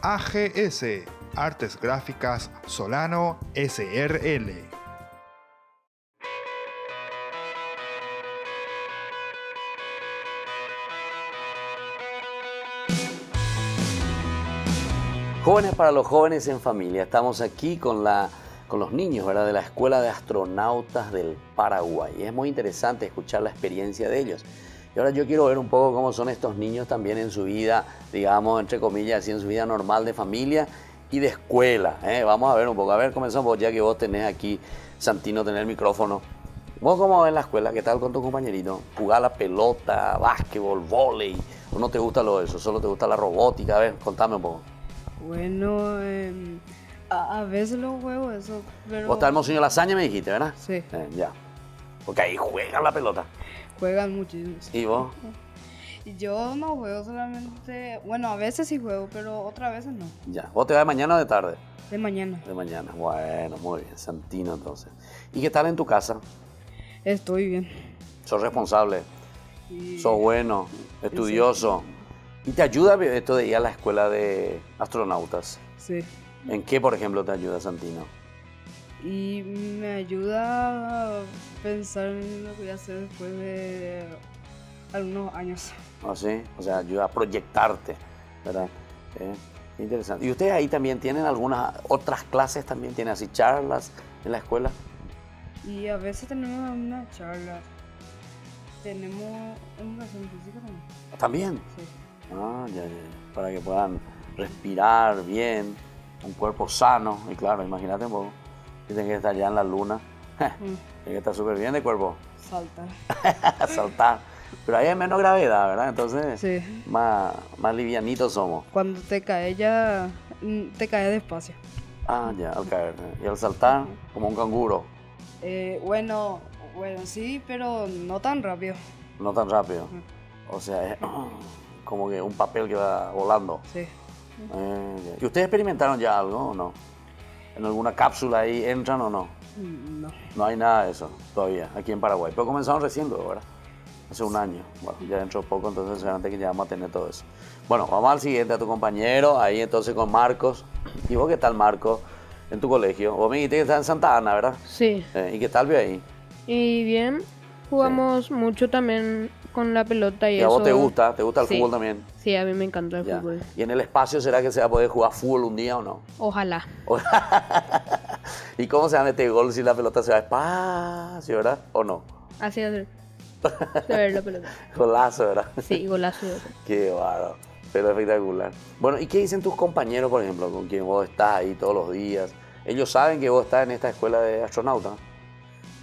AGS, Artes Gráficas Solano SRL. Jóvenes para los jóvenes en familia. Estamos aquí con, la, con los niños ¿verdad? de la Escuela de Astronautas del Paraguay. Es muy interesante escuchar la experiencia de ellos. Y ahora yo quiero ver un poco cómo son estos niños también en su vida, digamos, entre comillas, así en su vida normal de familia y de escuela. ¿eh? Vamos a ver un poco. A ver, comenzamos ya que vos tenés aquí, Santino, tener el micrófono. ¿Vos cómo ves en la escuela? ¿Qué tal con tu compañerito? ¿Jugar la pelota, básquetbol, volei? ¿O no te gusta lo de eso? ¿Solo te gusta la robótica? A ver, contame un poco. Bueno, em, a, a veces lo juego eso, pero... Vos estás Monseñor Lasaña, me dijiste, ¿verdad? Sí. Eh, ya. Porque ahí juegan la pelota. Juegan muchísimo. ¿Y vos? Yo no juego solamente, bueno, a veces sí juego, pero otras veces no. Ya. ¿Vos te vas de mañana o de tarde? De mañana. De mañana. Bueno, muy bien. Santino, entonces. ¿Y qué tal en tu casa? Estoy bien. ¿Sos responsable? Sí. ¿Sos bueno? ¿Estudioso? ¿Y te ayuda esto de ir a la escuela de astronautas? Sí. ¿En qué, por ejemplo, te ayuda Santino? Y me ayuda a pensar en lo que voy a hacer después de algunos años. ¿Ah, sí? O sea, ayuda a proyectarte, ¿verdad? Eh, interesante. ¿Y ustedes ahí también tienen algunas otras clases, también tienen así charlas en la escuela? Y a veces tenemos una charla. Tenemos educación física también. ¿También? Sí. Ah, ya, ya. Para que puedan respirar bien, un cuerpo sano. Y claro, imagínate un poco. Dicen que está allá en la luna. [LAUGHS] Tiene que estar súper bien de cuerpo. Salta. [LAUGHS] Saltar. Pero ahí hay menos gravedad, ¿verdad? Entonces, Sí. más, más livianitos somos. Cuando te caes ya mm, te caes despacio. Ah, ya, al caer. Y al saltar, como un canguro. Eh, bueno, bueno, sí, pero no tan rápido. No tan rápido. O sea, es [CLEARS THROAT] como que un papel que va volando. Sí. Eh, ya. ¿Y ustedes experimentaron ya algo o no? ¿En alguna cápsula ahí entran o no? Mm, No. No hay nada de eso todavía aquí en Paraguay. Pero comenzaron recién, luego, ¿verdad? Hace un año. Bueno, ya dentro de poco, entonces seguramente que ya vamos a tener todo eso. Bueno, vamos al siguiente, a tu compañero, ahí entonces con Marcos. ¿Y vos qué tal, Marcos, en tu colegio? Vos me dijiste que estás en Santa Ana, ¿verdad? Sí. Eh, ¿Y qué tal vio ahí? Y bien, jugamos mucho también con la pelota y, ¿Y a eso. vos te gusta? ¿Te gusta el Sí. fútbol también? Sí, a mí me encanta el Ya. fútbol. ¿Y en el espacio será que se va a poder jugar fútbol un día o no? Ojalá. [LAUGHS] ¿Y cómo se llama este gol si la pelota se va despacio, verdad? ¿O no? Así es. [LAUGHS] De ver la pelota. Golazo, ¿verdad? Sí, golazo. [LAUGHS] Qué bárbaro. Pero espectacular. Bueno, ¿y qué dicen tus compañeros, por ejemplo, con quien vos estás ahí todos los días? Ellos saben que vos estás en esta escuela de astronauta.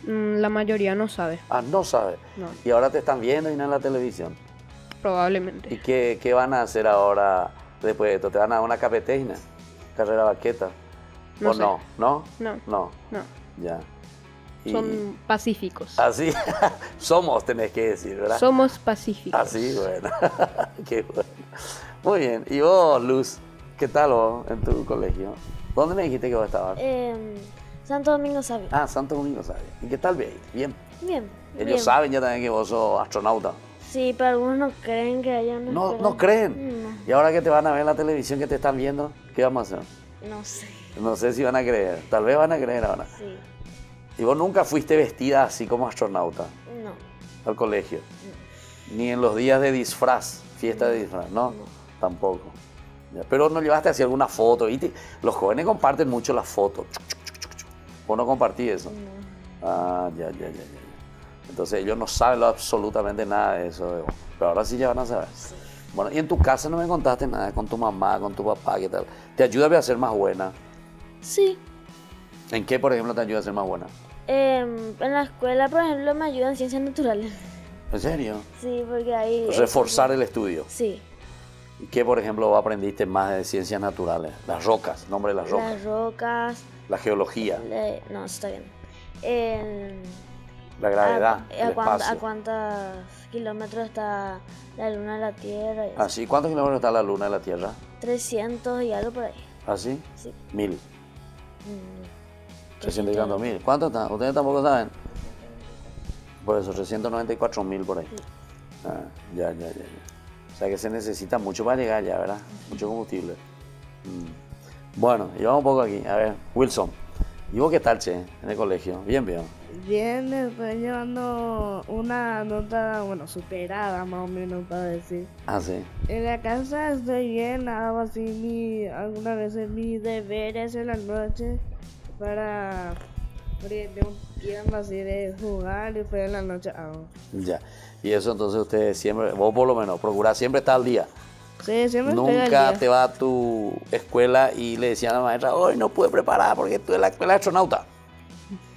Mm, La mayoría no sabe. Ah, no sabe. No. Y ahora te están viendo y no en la televisión. probablemente. ¿Y qué, qué van a hacer ahora después de esto? ¿Te van a dar una capeteina? ¿Carrera vaqueta? No ¿O sé. no? ¿No? No. No. No. Ya. Y- Son pacíficos. Así [LAUGHS] somos, tenés que decir, ¿verdad? Somos pacíficos. Así, bueno. [LAUGHS] Qué bueno. Muy bien. ¿Y vos, Luz? ¿Qué tal vos en tu colegio? ¿Dónde me dijiste que vos estabas? Em, Santo Domingo Sabio. Ah, Santo Domingo, ¿sabes? ¿Y qué tal bien? Bien. Bien. Ellos bien. saben ya también que vos sos astronauta. Sí, pero algunos no creen que una No, escuela. no creen. No, Y ahora que te van a ver en la televisión que te están viendo, ¿qué vamos a hacer? no sé. No sé si van a creer. Tal vez van a creer ahora. Sí. Y vos nunca fuiste vestida así como astronauta No. al colegio. Ni en los días de disfraz, fiesta de disfraz, ¿no? Tampoco. Pero no llevaste así alguna foto, ¿viste? Los jóvenes comparten mucho las fotos. ¿Vos no compartís eso? Ah, ya, ya, ya, ya. Entonces ellos no saben absolutamente nada de eso. Pero ahora sí ya van a saber. Bueno, y en tu casa no me contaste nada con tu mamá, con tu papá, ¿qué tal? ¿Te ayuda a ser más buena? Sí. ¿En qué, por ejemplo, te ayuda a ser más buena? Em, en la escuela, por ejemplo, me ayudan ciencias naturales. ¿En serio? Sí, porque ahí... Reforzar el estudio. Sí. ¿Y qué, por ejemplo, aprendiste más de ciencias naturales? Las rocas, nombre de las rocas. Las rocas. La geología, le- No, está bien. En- la gravedad, a, el a a cuántos kilómetros está la luna de la Tierra. eso. ¿Así? ¿Cuántos kilómetros está la luna de la Tierra? 300 y algo por ahí. ¿Así? Sí. Mil. Mm, 300 y tantos mil. ¿Cuánto está? ¿Ustedes tampoco saben? Por eso, 394 mil por ahí. Ah, ya, ya, ya, ya. O sea que se necesita mucho para llegar ya, ¿verdad? Mucho combustible. Mm. Bueno, y vamos un poco aquí. A ver, Wilson. ¿Y vos qué tal, che? En el colegio. Bien, bien. Bien, estoy llevando una nota, bueno, superada más o menos para decir. Ah, sí. En la casa estoy bien, hago así mi, algunas veces mis deberes en la noche para, porque tengo tiempo así de jugar y después en la noche hago. Ya. Y eso entonces ustedes siempre, vos por lo menos, procurás siempre estar al día. Sí, siempre Nunca te vas a tu escuela y le decían a la maestra, hoy no pude preparar porque estoy en la escuela de astronauta.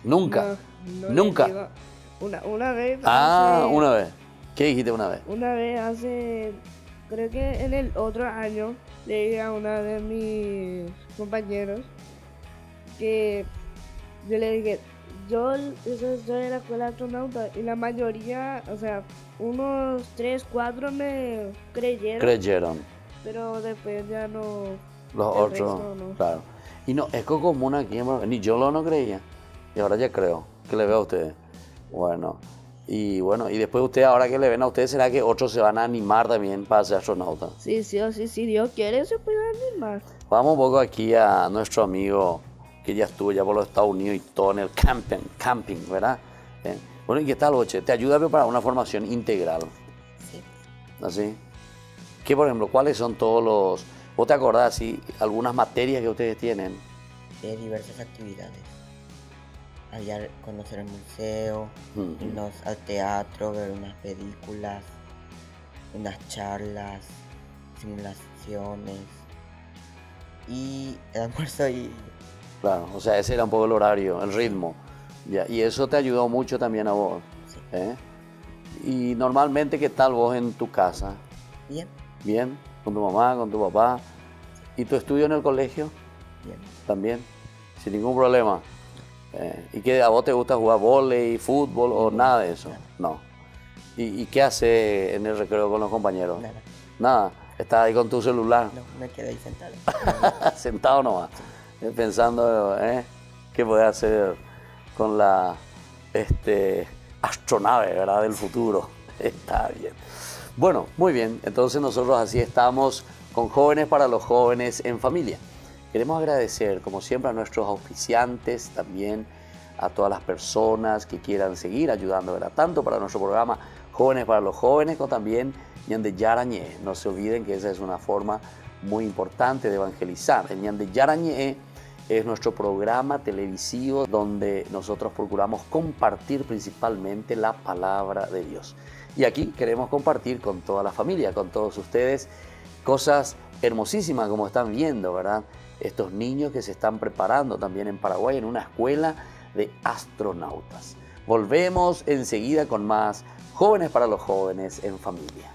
Nunca. No Nunca. Una, una vez. Ah, hace- una vez. ¿Qué dijiste una vez? Una vez hace, creo que en el otro año, le dije a una de mis compañeros que yo le dije, yo estoy en la escuela astronauta y la mayoría, o sea, unos tres, cuatro me creyeron. Creyeron. Pero después ya no. Los otros, no. claro. Y no, es co- común aquí, ni yo lo no creía. Y ahora ya creo que le veo a ustedes. Bueno, y bueno, y después ustedes, ahora que le ven a ustedes, ¿será que otros se van a animar también para ser astronautas? Sí, sí, sí, si Dios quiere, se puede animar. Vamos un poco aquí a nuestro amigo que ya estuvo ya por los Estados Unidos y todo en el camping, camping ¿verdad? Eh, Bueno, ¿y qué tal, Boche? ¿Te ayuda a preparar una formación integral? Sí. ¿Así? ¿Qué, por ejemplo, cuáles son todos los... ¿Vos te acordás, sí, algunas materias que ustedes tienen? De diversas actividades. Había conocer el museo, irnos al teatro, ver unas películas, unas charlas, simulaciones y el almuerzo y Claro, o sea, ese era un poco el horario, el ritmo. Ya, y eso te ayudó mucho también a vos. ¿eh? Y normalmente, ¿qué tal vos en tu casa? Bien. Bien, con tu mamá, con tu papá. ¿Y tu estudio en el colegio? Bien. También, sin ningún problema. Eh, ¿Y qué a vos te gusta jugar volei, fútbol o nada de eso? No. ¿Y, y qué hace en el recreo con los compañeros? Nada. Nada. ¿Estás ahí con tu celular? no, me quedé ahí sentado. [LAUGHS] Sentado nomás. eh, Pensando, ¿eh? ¿Qué puede hacer con la este, astronave, ¿verdad? Del futuro. [LAUGHS] Está bien. Bueno, muy bien. Entonces nosotros así estamos con jóvenes para los jóvenes en familia. Queremos agradecer, como siempre, a nuestros auspiciantes, también a todas las personas que quieran seguir ayudando, ¿verdad? Tanto para nuestro programa Jóvenes para los Jóvenes, como también Ñande Yarañé. No se olviden que esa es una forma muy importante de evangelizar. El Ñande Yarañé es nuestro programa televisivo donde nosotros procuramos compartir principalmente la palabra de Dios. Y aquí queremos compartir con toda la familia, con todos ustedes, cosas hermosísimas como están viendo, ¿verdad? Estos niños que se están preparando también en Paraguay en una escuela de astronautas. Volvemos enseguida con más jóvenes para los jóvenes en familia.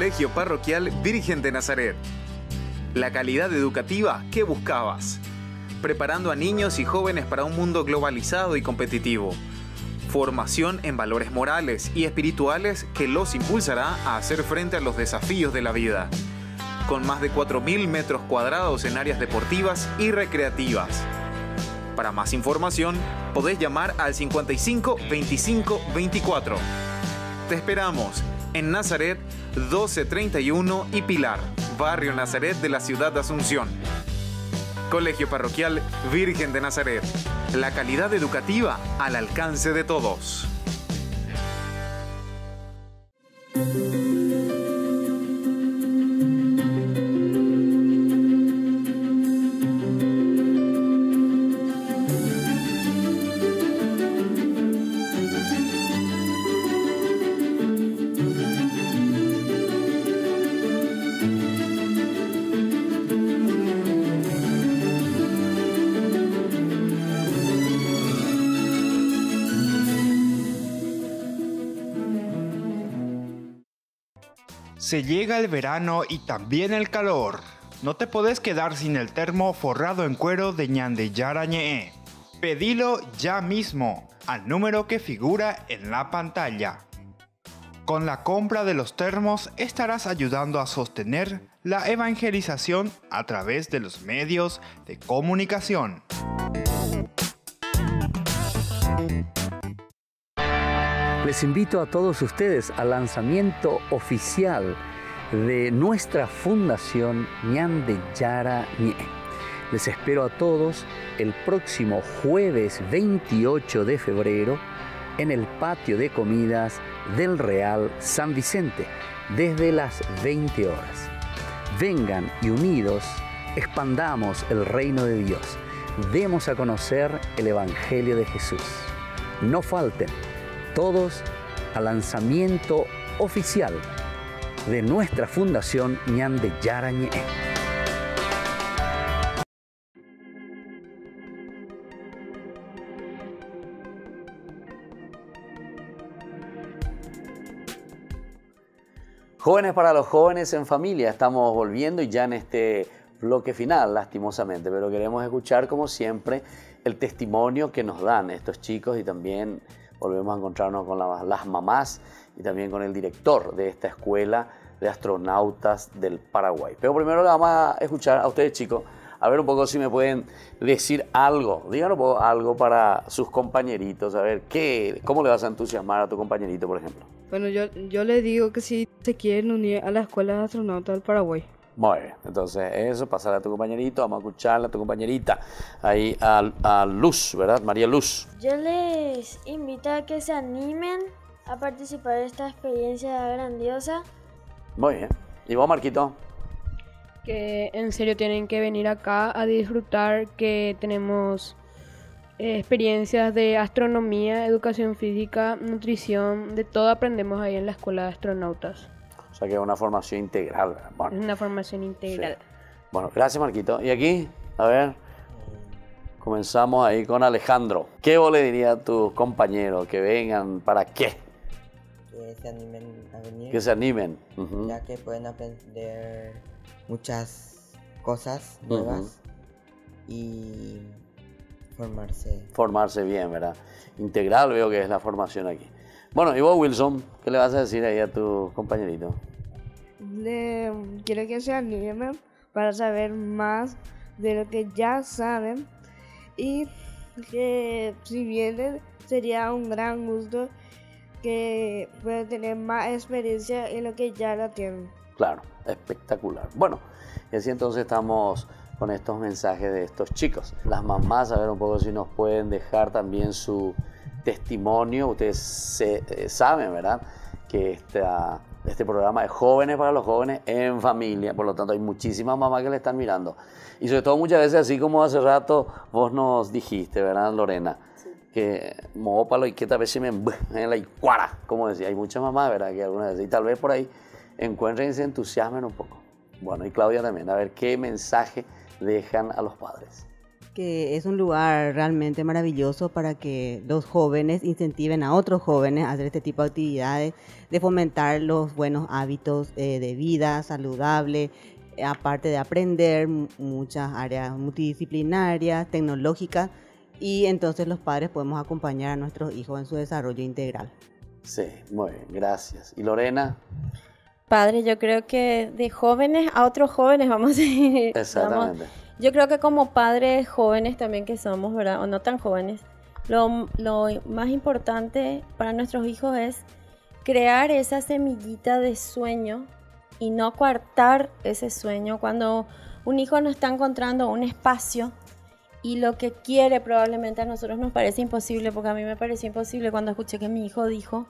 Colegio Parroquial Virgen de Nazaret. La calidad educativa que buscabas. Preparando a niños y jóvenes para un mundo globalizado y competitivo. Formación en valores morales y espirituales que los impulsará a hacer frente a los desafíos de la vida. Con más de 4.000 metros cuadrados en áreas deportivas y recreativas. Para más información, podés llamar al 55 25 24. Te esperamos en Nazaret 1231 y Pilar, barrio Nazaret de la ciudad de Asunción. Colegio Parroquial Virgen de Nazaret. La calidad educativa al alcance de todos. Se llega el verano y también el calor. No te podés quedar sin el termo forrado en cuero de Ñande Yarañe. Pedilo ya mismo al número que figura en la pantalla. Con la compra de los termos estarás ayudando a sostener la evangelización a través de los medios de comunicación. Les invito a todos ustedes al lanzamiento oficial de nuestra fundación Ñande Yara Ñe. Les espero a todos el próximo jueves 28 de febrero en el patio de comidas del Real San Vicente desde las 20 horas. Vengan y unidos expandamos el reino de Dios. Demos a conocer el Evangelio de Jesús. No falten todos al lanzamiento oficial de nuestra fundación Ñande Yarañe. Jóvenes para los jóvenes en familia, estamos volviendo y ya en este bloque final, lastimosamente, pero queremos escuchar como siempre el testimonio que nos dan estos chicos y también volvemos a encontrarnos con las mamás y también con el director de esta escuela de astronautas del Paraguay. Pero primero le vamos a escuchar a ustedes chicos, a ver un poco si me pueden decir algo, díganos algo para sus compañeritos, a ver qué, cómo le vas a entusiasmar a tu compañerito, por ejemplo. Bueno, yo, yo le digo que si se quieren unir a la escuela de astronautas del Paraguay. Muy bien, entonces eso, pasar a tu compañerito, vamos a escucharla a tu compañerita, ahí a, a Luz, ¿verdad? María Luz. Yo les invito a que se animen a participar en esta experiencia grandiosa. Muy bien. ¿Y vos, Marquito? Que en serio tienen que venir acá a disfrutar, que tenemos eh, experiencias de astronomía, educación física, nutrición, de todo aprendemos ahí en la escuela de astronautas. Sea que es una formación integral. Bueno. Una formación integral. Bueno, gracias Marquito. ¿Y aquí? A ver, comenzamos ahí con Alejandro. ¿Qué vos le dirías a tus compañeros que vengan? ¿Para qué? Que se animen a venir. Que se animen. Ya que pueden aprender muchas cosas nuevas y formarse. Formarse bien, ¿verdad? Integral veo que es la formación aquí. Bueno, y vos, Wilson, ¿qué le vas a decir ahí a tu compañerito? Le quiero que se animen para saber más de lo que ya saben y que si vienen sería un gran gusto que puedan tener más experiencia en lo que ya la tienen. Claro, espectacular. Bueno, y así entonces estamos con estos mensajes de estos chicos. Las mamás, a ver un poco si nos pueden dejar también su testimonio. Ustedes eh, saben, ¿verdad? Que esta, este programa es jóvenes para los jóvenes en familia. Por lo tanto, hay muchísimas mamás que le están mirando. Y sobre todo muchas veces, así como hace rato vos nos dijiste, ¿verdad, Lorena? Que mópalo y que tal vez se me en la icuara, como decía. Hay muchas mamás, ¿verdad? Que algunas veces, y tal vez por ahí encuentren y se entusiasmen un poco. Bueno, y Claudia también, a ver qué mensaje dejan a los padres. Que es un lugar realmente maravilloso para que los jóvenes incentiven a otros jóvenes a hacer este tipo de actividades, de fomentar los buenos hábitos eh, de vida saludable, eh, aparte de aprender muchas áreas multidisciplinarias, tecnológicas, y entonces los padres podemos acompañar a nuestros hijos en su desarrollo integral. Sí, muy bien, gracias. ¿Y Lorena? Padre, yo creo que de jóvenes a otros jóvenes vamos a ir. Exactamente. Yo creo que como padres jóvenes también que somos, ¿verdad? O no tan jóvenes, lo, más importante para nuestros hijos es crear esa semillita de sueño y no coartar ese sueño cuando un hijo no está encontrando un espacio y lo que quiere probablemente a nosotros nos parece imposible, porque a mí me pareció imposible cuando escuché que mi hijo dijo,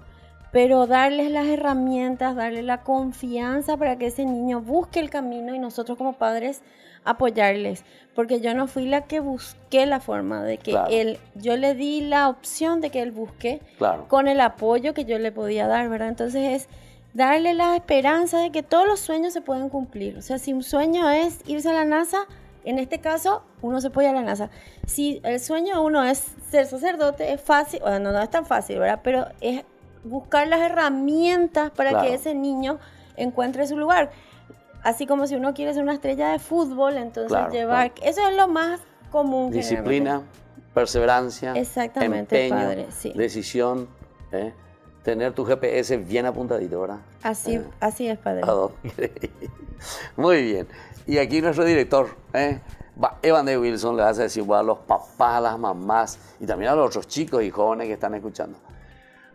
pero darles las herramientas, darle la confianza para que ese niño busque el camino y nosotros como padres apoyarles, porque yo no fui la que busqué la forma de que él, yo le di la opción de que él busque con el apoyo que yo le podía dar, ¿verdad? Entonces es darle la esperanza de que todos los sueños se pueden cumplir. O sea, si un sueño es irse a la NASA, en este caso, uno se puede ir a la NASA. Si el sueño de uno es ser sacerdote, es fácil, bueno, no es tan fácil, ¿verdad? Pero es buscar las herramientas para que ese niño encuentre su lugar. Así como si uno quiere ser una estrella de fútbol, entonces llevar... Eso es lo más común. Disciplina, perseverancia, Exactamente, empeño, decisión, ¿eh? tener tu GPS bien apuntadito, ¿verdad? Así, ¿Eh? así es, padre. [LAUGHS] Muy bien. Y aquí nuestro director, ¿eh? Evan de Wilson, le hace decir a los papás, a las mamás y también a los otros chicos y jóvenes que están escuchando.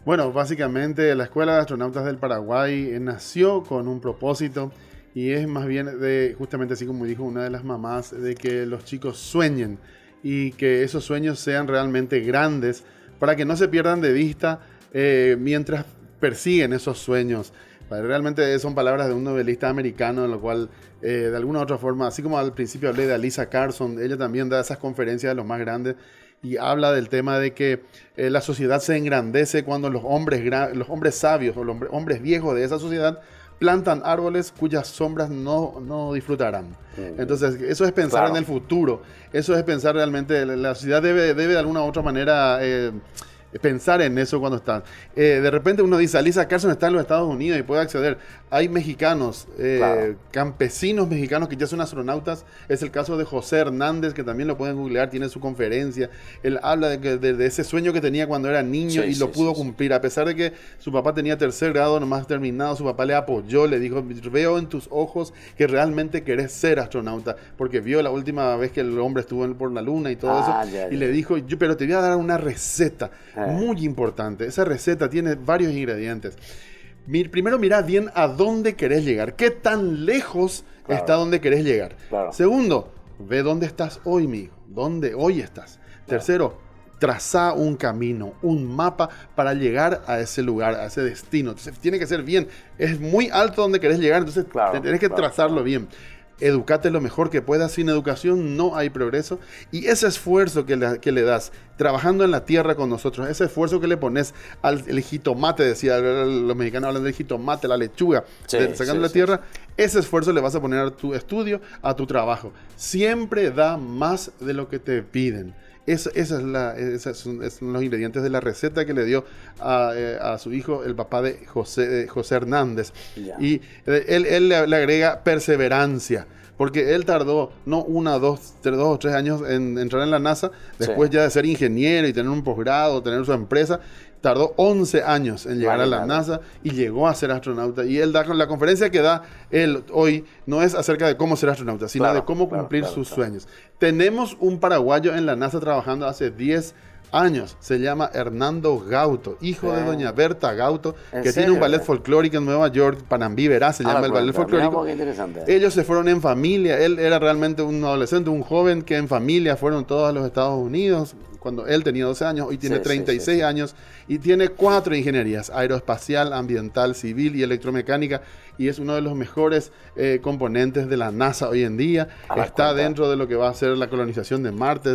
Bueno, básicamente la Escuela de Astronautas del Paraguay eh, nació con un propósito y es más bien de, justamente así como dijo una de las mamás, de que los chicos sueñen y que esos sueños sean realmente grandes para que no se pierdan de vista eh, mientras persiguen esos sueños. Realmente son palabras de un novelista americano, en lo cual, eh, de alguna u otra forma, así como al principio hablé de Alisa Carson, ella también da esas conferencias de los más grandes y habla del tema de que eh, la sociedad se engrandece cuando los hombres, los hombres sabios o los hombres viejos de esa sociedad plantan árboles cuyas sombras no, no disfrutarán. Entonces, eso es pensar en el futuro, eso es pensar realmente, la sociedad debe, debe de alguna u otra manera... Eh, pensar en eso cuando están. Eh, de repente uno dice, Alisa Carson está en los Estados Unidos y puede acceder. Hay mexicanos, eh, campesinos mexicanos que ya son astronautas. Es el caso de José Hernández, que también lo pueden googlear, tiene su conferencia. Él habla de, de, ese sueño que tenía cuando era niño y lo pudo cumplir. A pesar de que su papá tenía tercer grado nomás terminado, su papá le apoyó, le dijo, veo en tus ojos que realmente querés ser astronauta, porque vio la última vez que el hombre estuvo por la luna y todo ah, eso. y le dijo, yo, pero te voy a dar una receta. Ah. Muy importante. Esa receta tiene varios ingredientes. Primero mira bien a dónde querés llegar. ¿Qué tan lejos está donde querés llegar? Segundo, ve dónde estás hoy, mi hijo. ¿Dónde hoy estás? Tercero, traza un camino, un mapa para llegar a ese lugar, a ese destino. Entonces, tiene que ser bien. Es muy alto donde querés llegar, entonces tenés que trazarlo bien educate lo mejor que puedas. Sin educación no hay progreso. Y ese esfuerzo que le, que le das trabajando en la tierra con nosotros, ese esfuerzo que le pones al jitomate, decía los mexicanos hablan del jitomate, la lechuga, sacando la tierra, ese esfuerzo le vas a poner a tu estudio, a tu trabajo. Siempre da más de lo que te piden. Esa, es la, esos son, los ingredientes de la receta que le dio a, eh, su hijo, el papá de José, José Hernández. Y eh, él, él le, agrega perseverancia porque él tardó no una, dos, tres, dos o tres años en entrar en la NASA, después ya de ser ingeniero y tener un posgrado, tener su empresa, tardó 11 años en llegar a la NASA y llegó a ser astronauta. Y él da la conferencia que da él hoy no es acerca de cómo ser astronauta, sino de cómo cumplir sus sueños. Tenemos un paraguayo en la NASA trabajando hace 10 años. Se llama Hernando Gauto, hijo de doña Berta Gauto, que tiene un ballet folclórico en Nueva York, Panambí Verá se llama el ballet folclórico. Ellos se fueron en familia, él era realmente un adolescente, un joven que en familia fueron todos a los Estados Unidos, cuando él tenía 12 años, hoy tiene Sí, sí, 36 años y tiene cuatro ingenierías, aeroespacial, ambiental, civil y electromecánica, y es uno de los mejores eh, componentes de la NASA hoy en día. Está cuenta. dentro de lo que va a ser la colonización de Marte.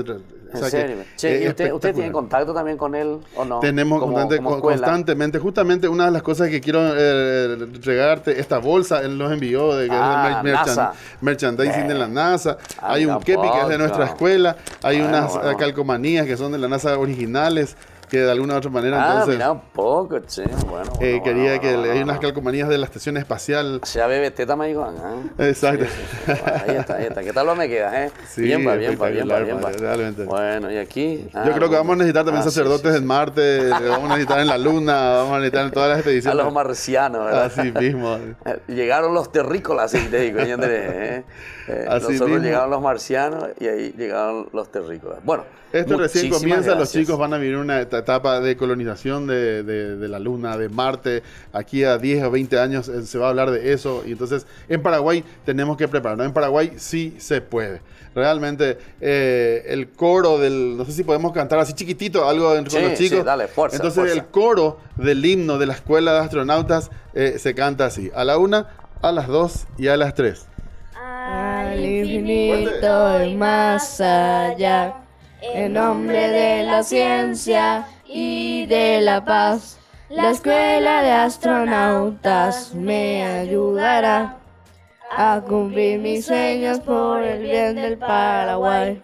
O En sea que, serio. Che, eh, ¿y usted, tiene contacto también con él o no? Tenemos Como- constante- como constantemente, justamente una de las cosas que quiero eh, regarte, esta bolsa, él nos envió de que Ah, mer- merchan- NASA. merchandising de la NASA, hay un kepi que es de nuestra escuela, hay Bueno, unas bueno. eh, calcomanías que son de la NASA originales, que de alguna u otra manera Ah, entonces... mira un poco, che. Bueno, eh, bueno, quería bueno, que bueno, le- hay unas calcomanías de la estación espacial. Sea BBT también, ¿eh? Exacto. Ahí está, ahí está. ¿Qué tal lo me queda, eh? Bien, pa, bien, pa, bien, espectacular, bien, realmente. Bueno, y aquí. ah, Yo creo que vamos a necesitar también Ah, sacerdotes en Marte, vamos a necesitar en la Luna, vamos a necesitar en todas las A expediciones. los marcianos, ¿verdad? Así mismo. [LAUGHS] Llegaron los terrícolas, sí, te digo, ¿ya entendés, eh? Eh, [LAUGHS] Así nosotros mismo. llegaron los marcianos y ahí llegaron los terrícolas. Bueno, Esto recién comienza, los chicos van a vivir una etapa de colonización de, de- de la Luna, de Marte. Aquí a 10 o 20 años eh, se va a hablar de eso. Y entonces en Paraguay tenemos que prepararnos. En Paraguay sí se puede. Realmente eh, el coro del... No sé si podemos cantar así chiquitito algo en- con Sí, los chicos. sí, dale, fuerza, Entonces fuerza. el coro del himno de la Escuela de Astronautas eh, se canta así. A la una, a las dos y a las tres. Al infinito y más allá, en nombre de la ciencia y de la paz, la escuela de astronautas me ayudará a cumplir mis sueños por el bien del Paraguay,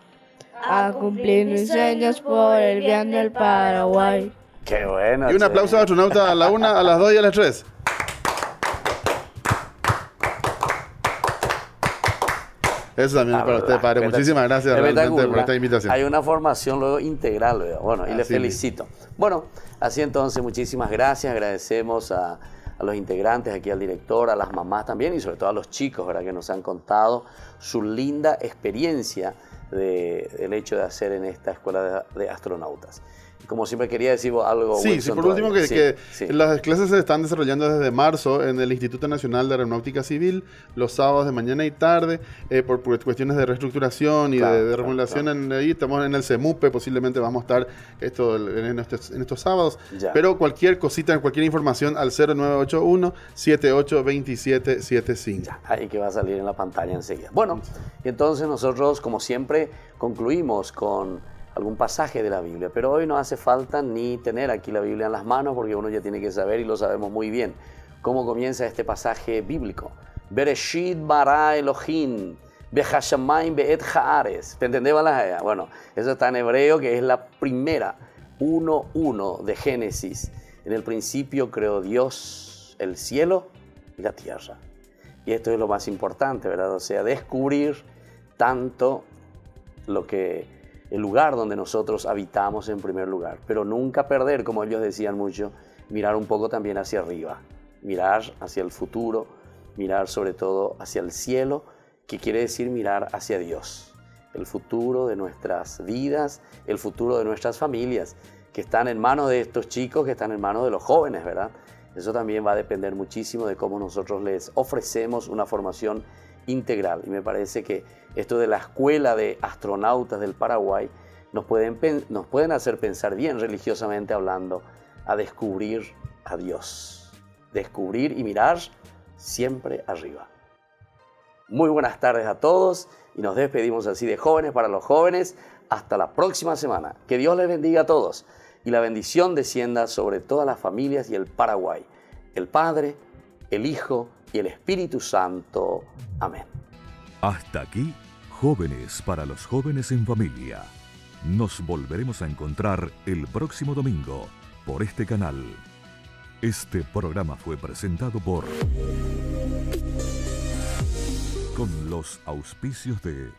a cumplir mis sueños por el bien del Paraguay. Qué bueno. Y un aplauso a astronauta a la una, a las dos y a las tres. Eso también para usted, padre. Muchísimas gracias realmente por esta invitación. Hay una formación luego integral, ¿verdad? bueno, y le Así felicito. Bueno, así entonces, muchísimas gracias, agradecemos a, a los integrantes, aquí al director, a las mamás también y sobre todo a los chicos, ¿verdad? Que nos han contado su linda experiencia de- del hecho de hacer en esta escuela de, de astronautas. Como siempre quería decir algo. Sí, sí, por último, que, Sí, las clases se están desarrollando desde marzo en el Instituto Nacional de Aeronáutica Civil, los sábados de mañana y tarde, eh, por, por cuestiones de reestructuración y Claro, de, de claro. En, ahí estamos en el CEMUPE, posiblemente vamos a estar esto, en, estos, en estos sábados. Ya. Pero cualquier cosita, cualquier información al 0981-782775. Ahí que va a salir en la pantalla enseguida. Bueno, entonces nosotros, como siempre, concluimos con algún pasaje de la Biblia, pero hoy no hace falta ni tener aquí la Biblia en las manos porque uno ya tiene que saber y lo sabemos muy bien cómo comienza este pasaje bíblico. Bereshit bara Elohim, behashamayim be'et haares. ¿Te entendés? Bueno, eso está en hebreo, que es la primera 1.1 de Génesis. En el principio creó Dios el cielo y la tierra. Y esto es lo más importante, ¿verdad? O sea, descubrir tanto lo que el lugar donde nosotros habitamos en primer lugar, pero nunca perder, como ellos decían mucho, mirar un poco también hacia arriba, mirar hacia el futuro, mirar sobre todo hacia el cielo, que quiere decir mirar hacia Dios, el futuro de nuestras vidas, el futuro de nuestras familias, que están en manos de estos chicos, que están en manos de los jóvenes, ¿verdad? Eso también va a depender muchísimo de cómo nosotros les ofrecemos una formación integral. Y me parece que esto de la Escuela de Astronautas del Paraguay nos pueden, nos pueden hacer pensar bien religiosamente hablando a descubrir a Dios. Descubrir y mirar siempre arriba. Muy buenas tardes a todos y nos despedimos así de jóvenes para los jóvenes. Hasta la próxima semana. Que Dios les bendiga a todos y la bendición descienda sobre todas las familias y el Paraguay. El Padre, el Hijo y el Espíritu Santo. Amén. Hasta aquí, Jóvenes para los jóvenes en familia. Nos volveremos a encontrar el próximo domingo por este canal. Este programa fue presentado por... Con los auspicios de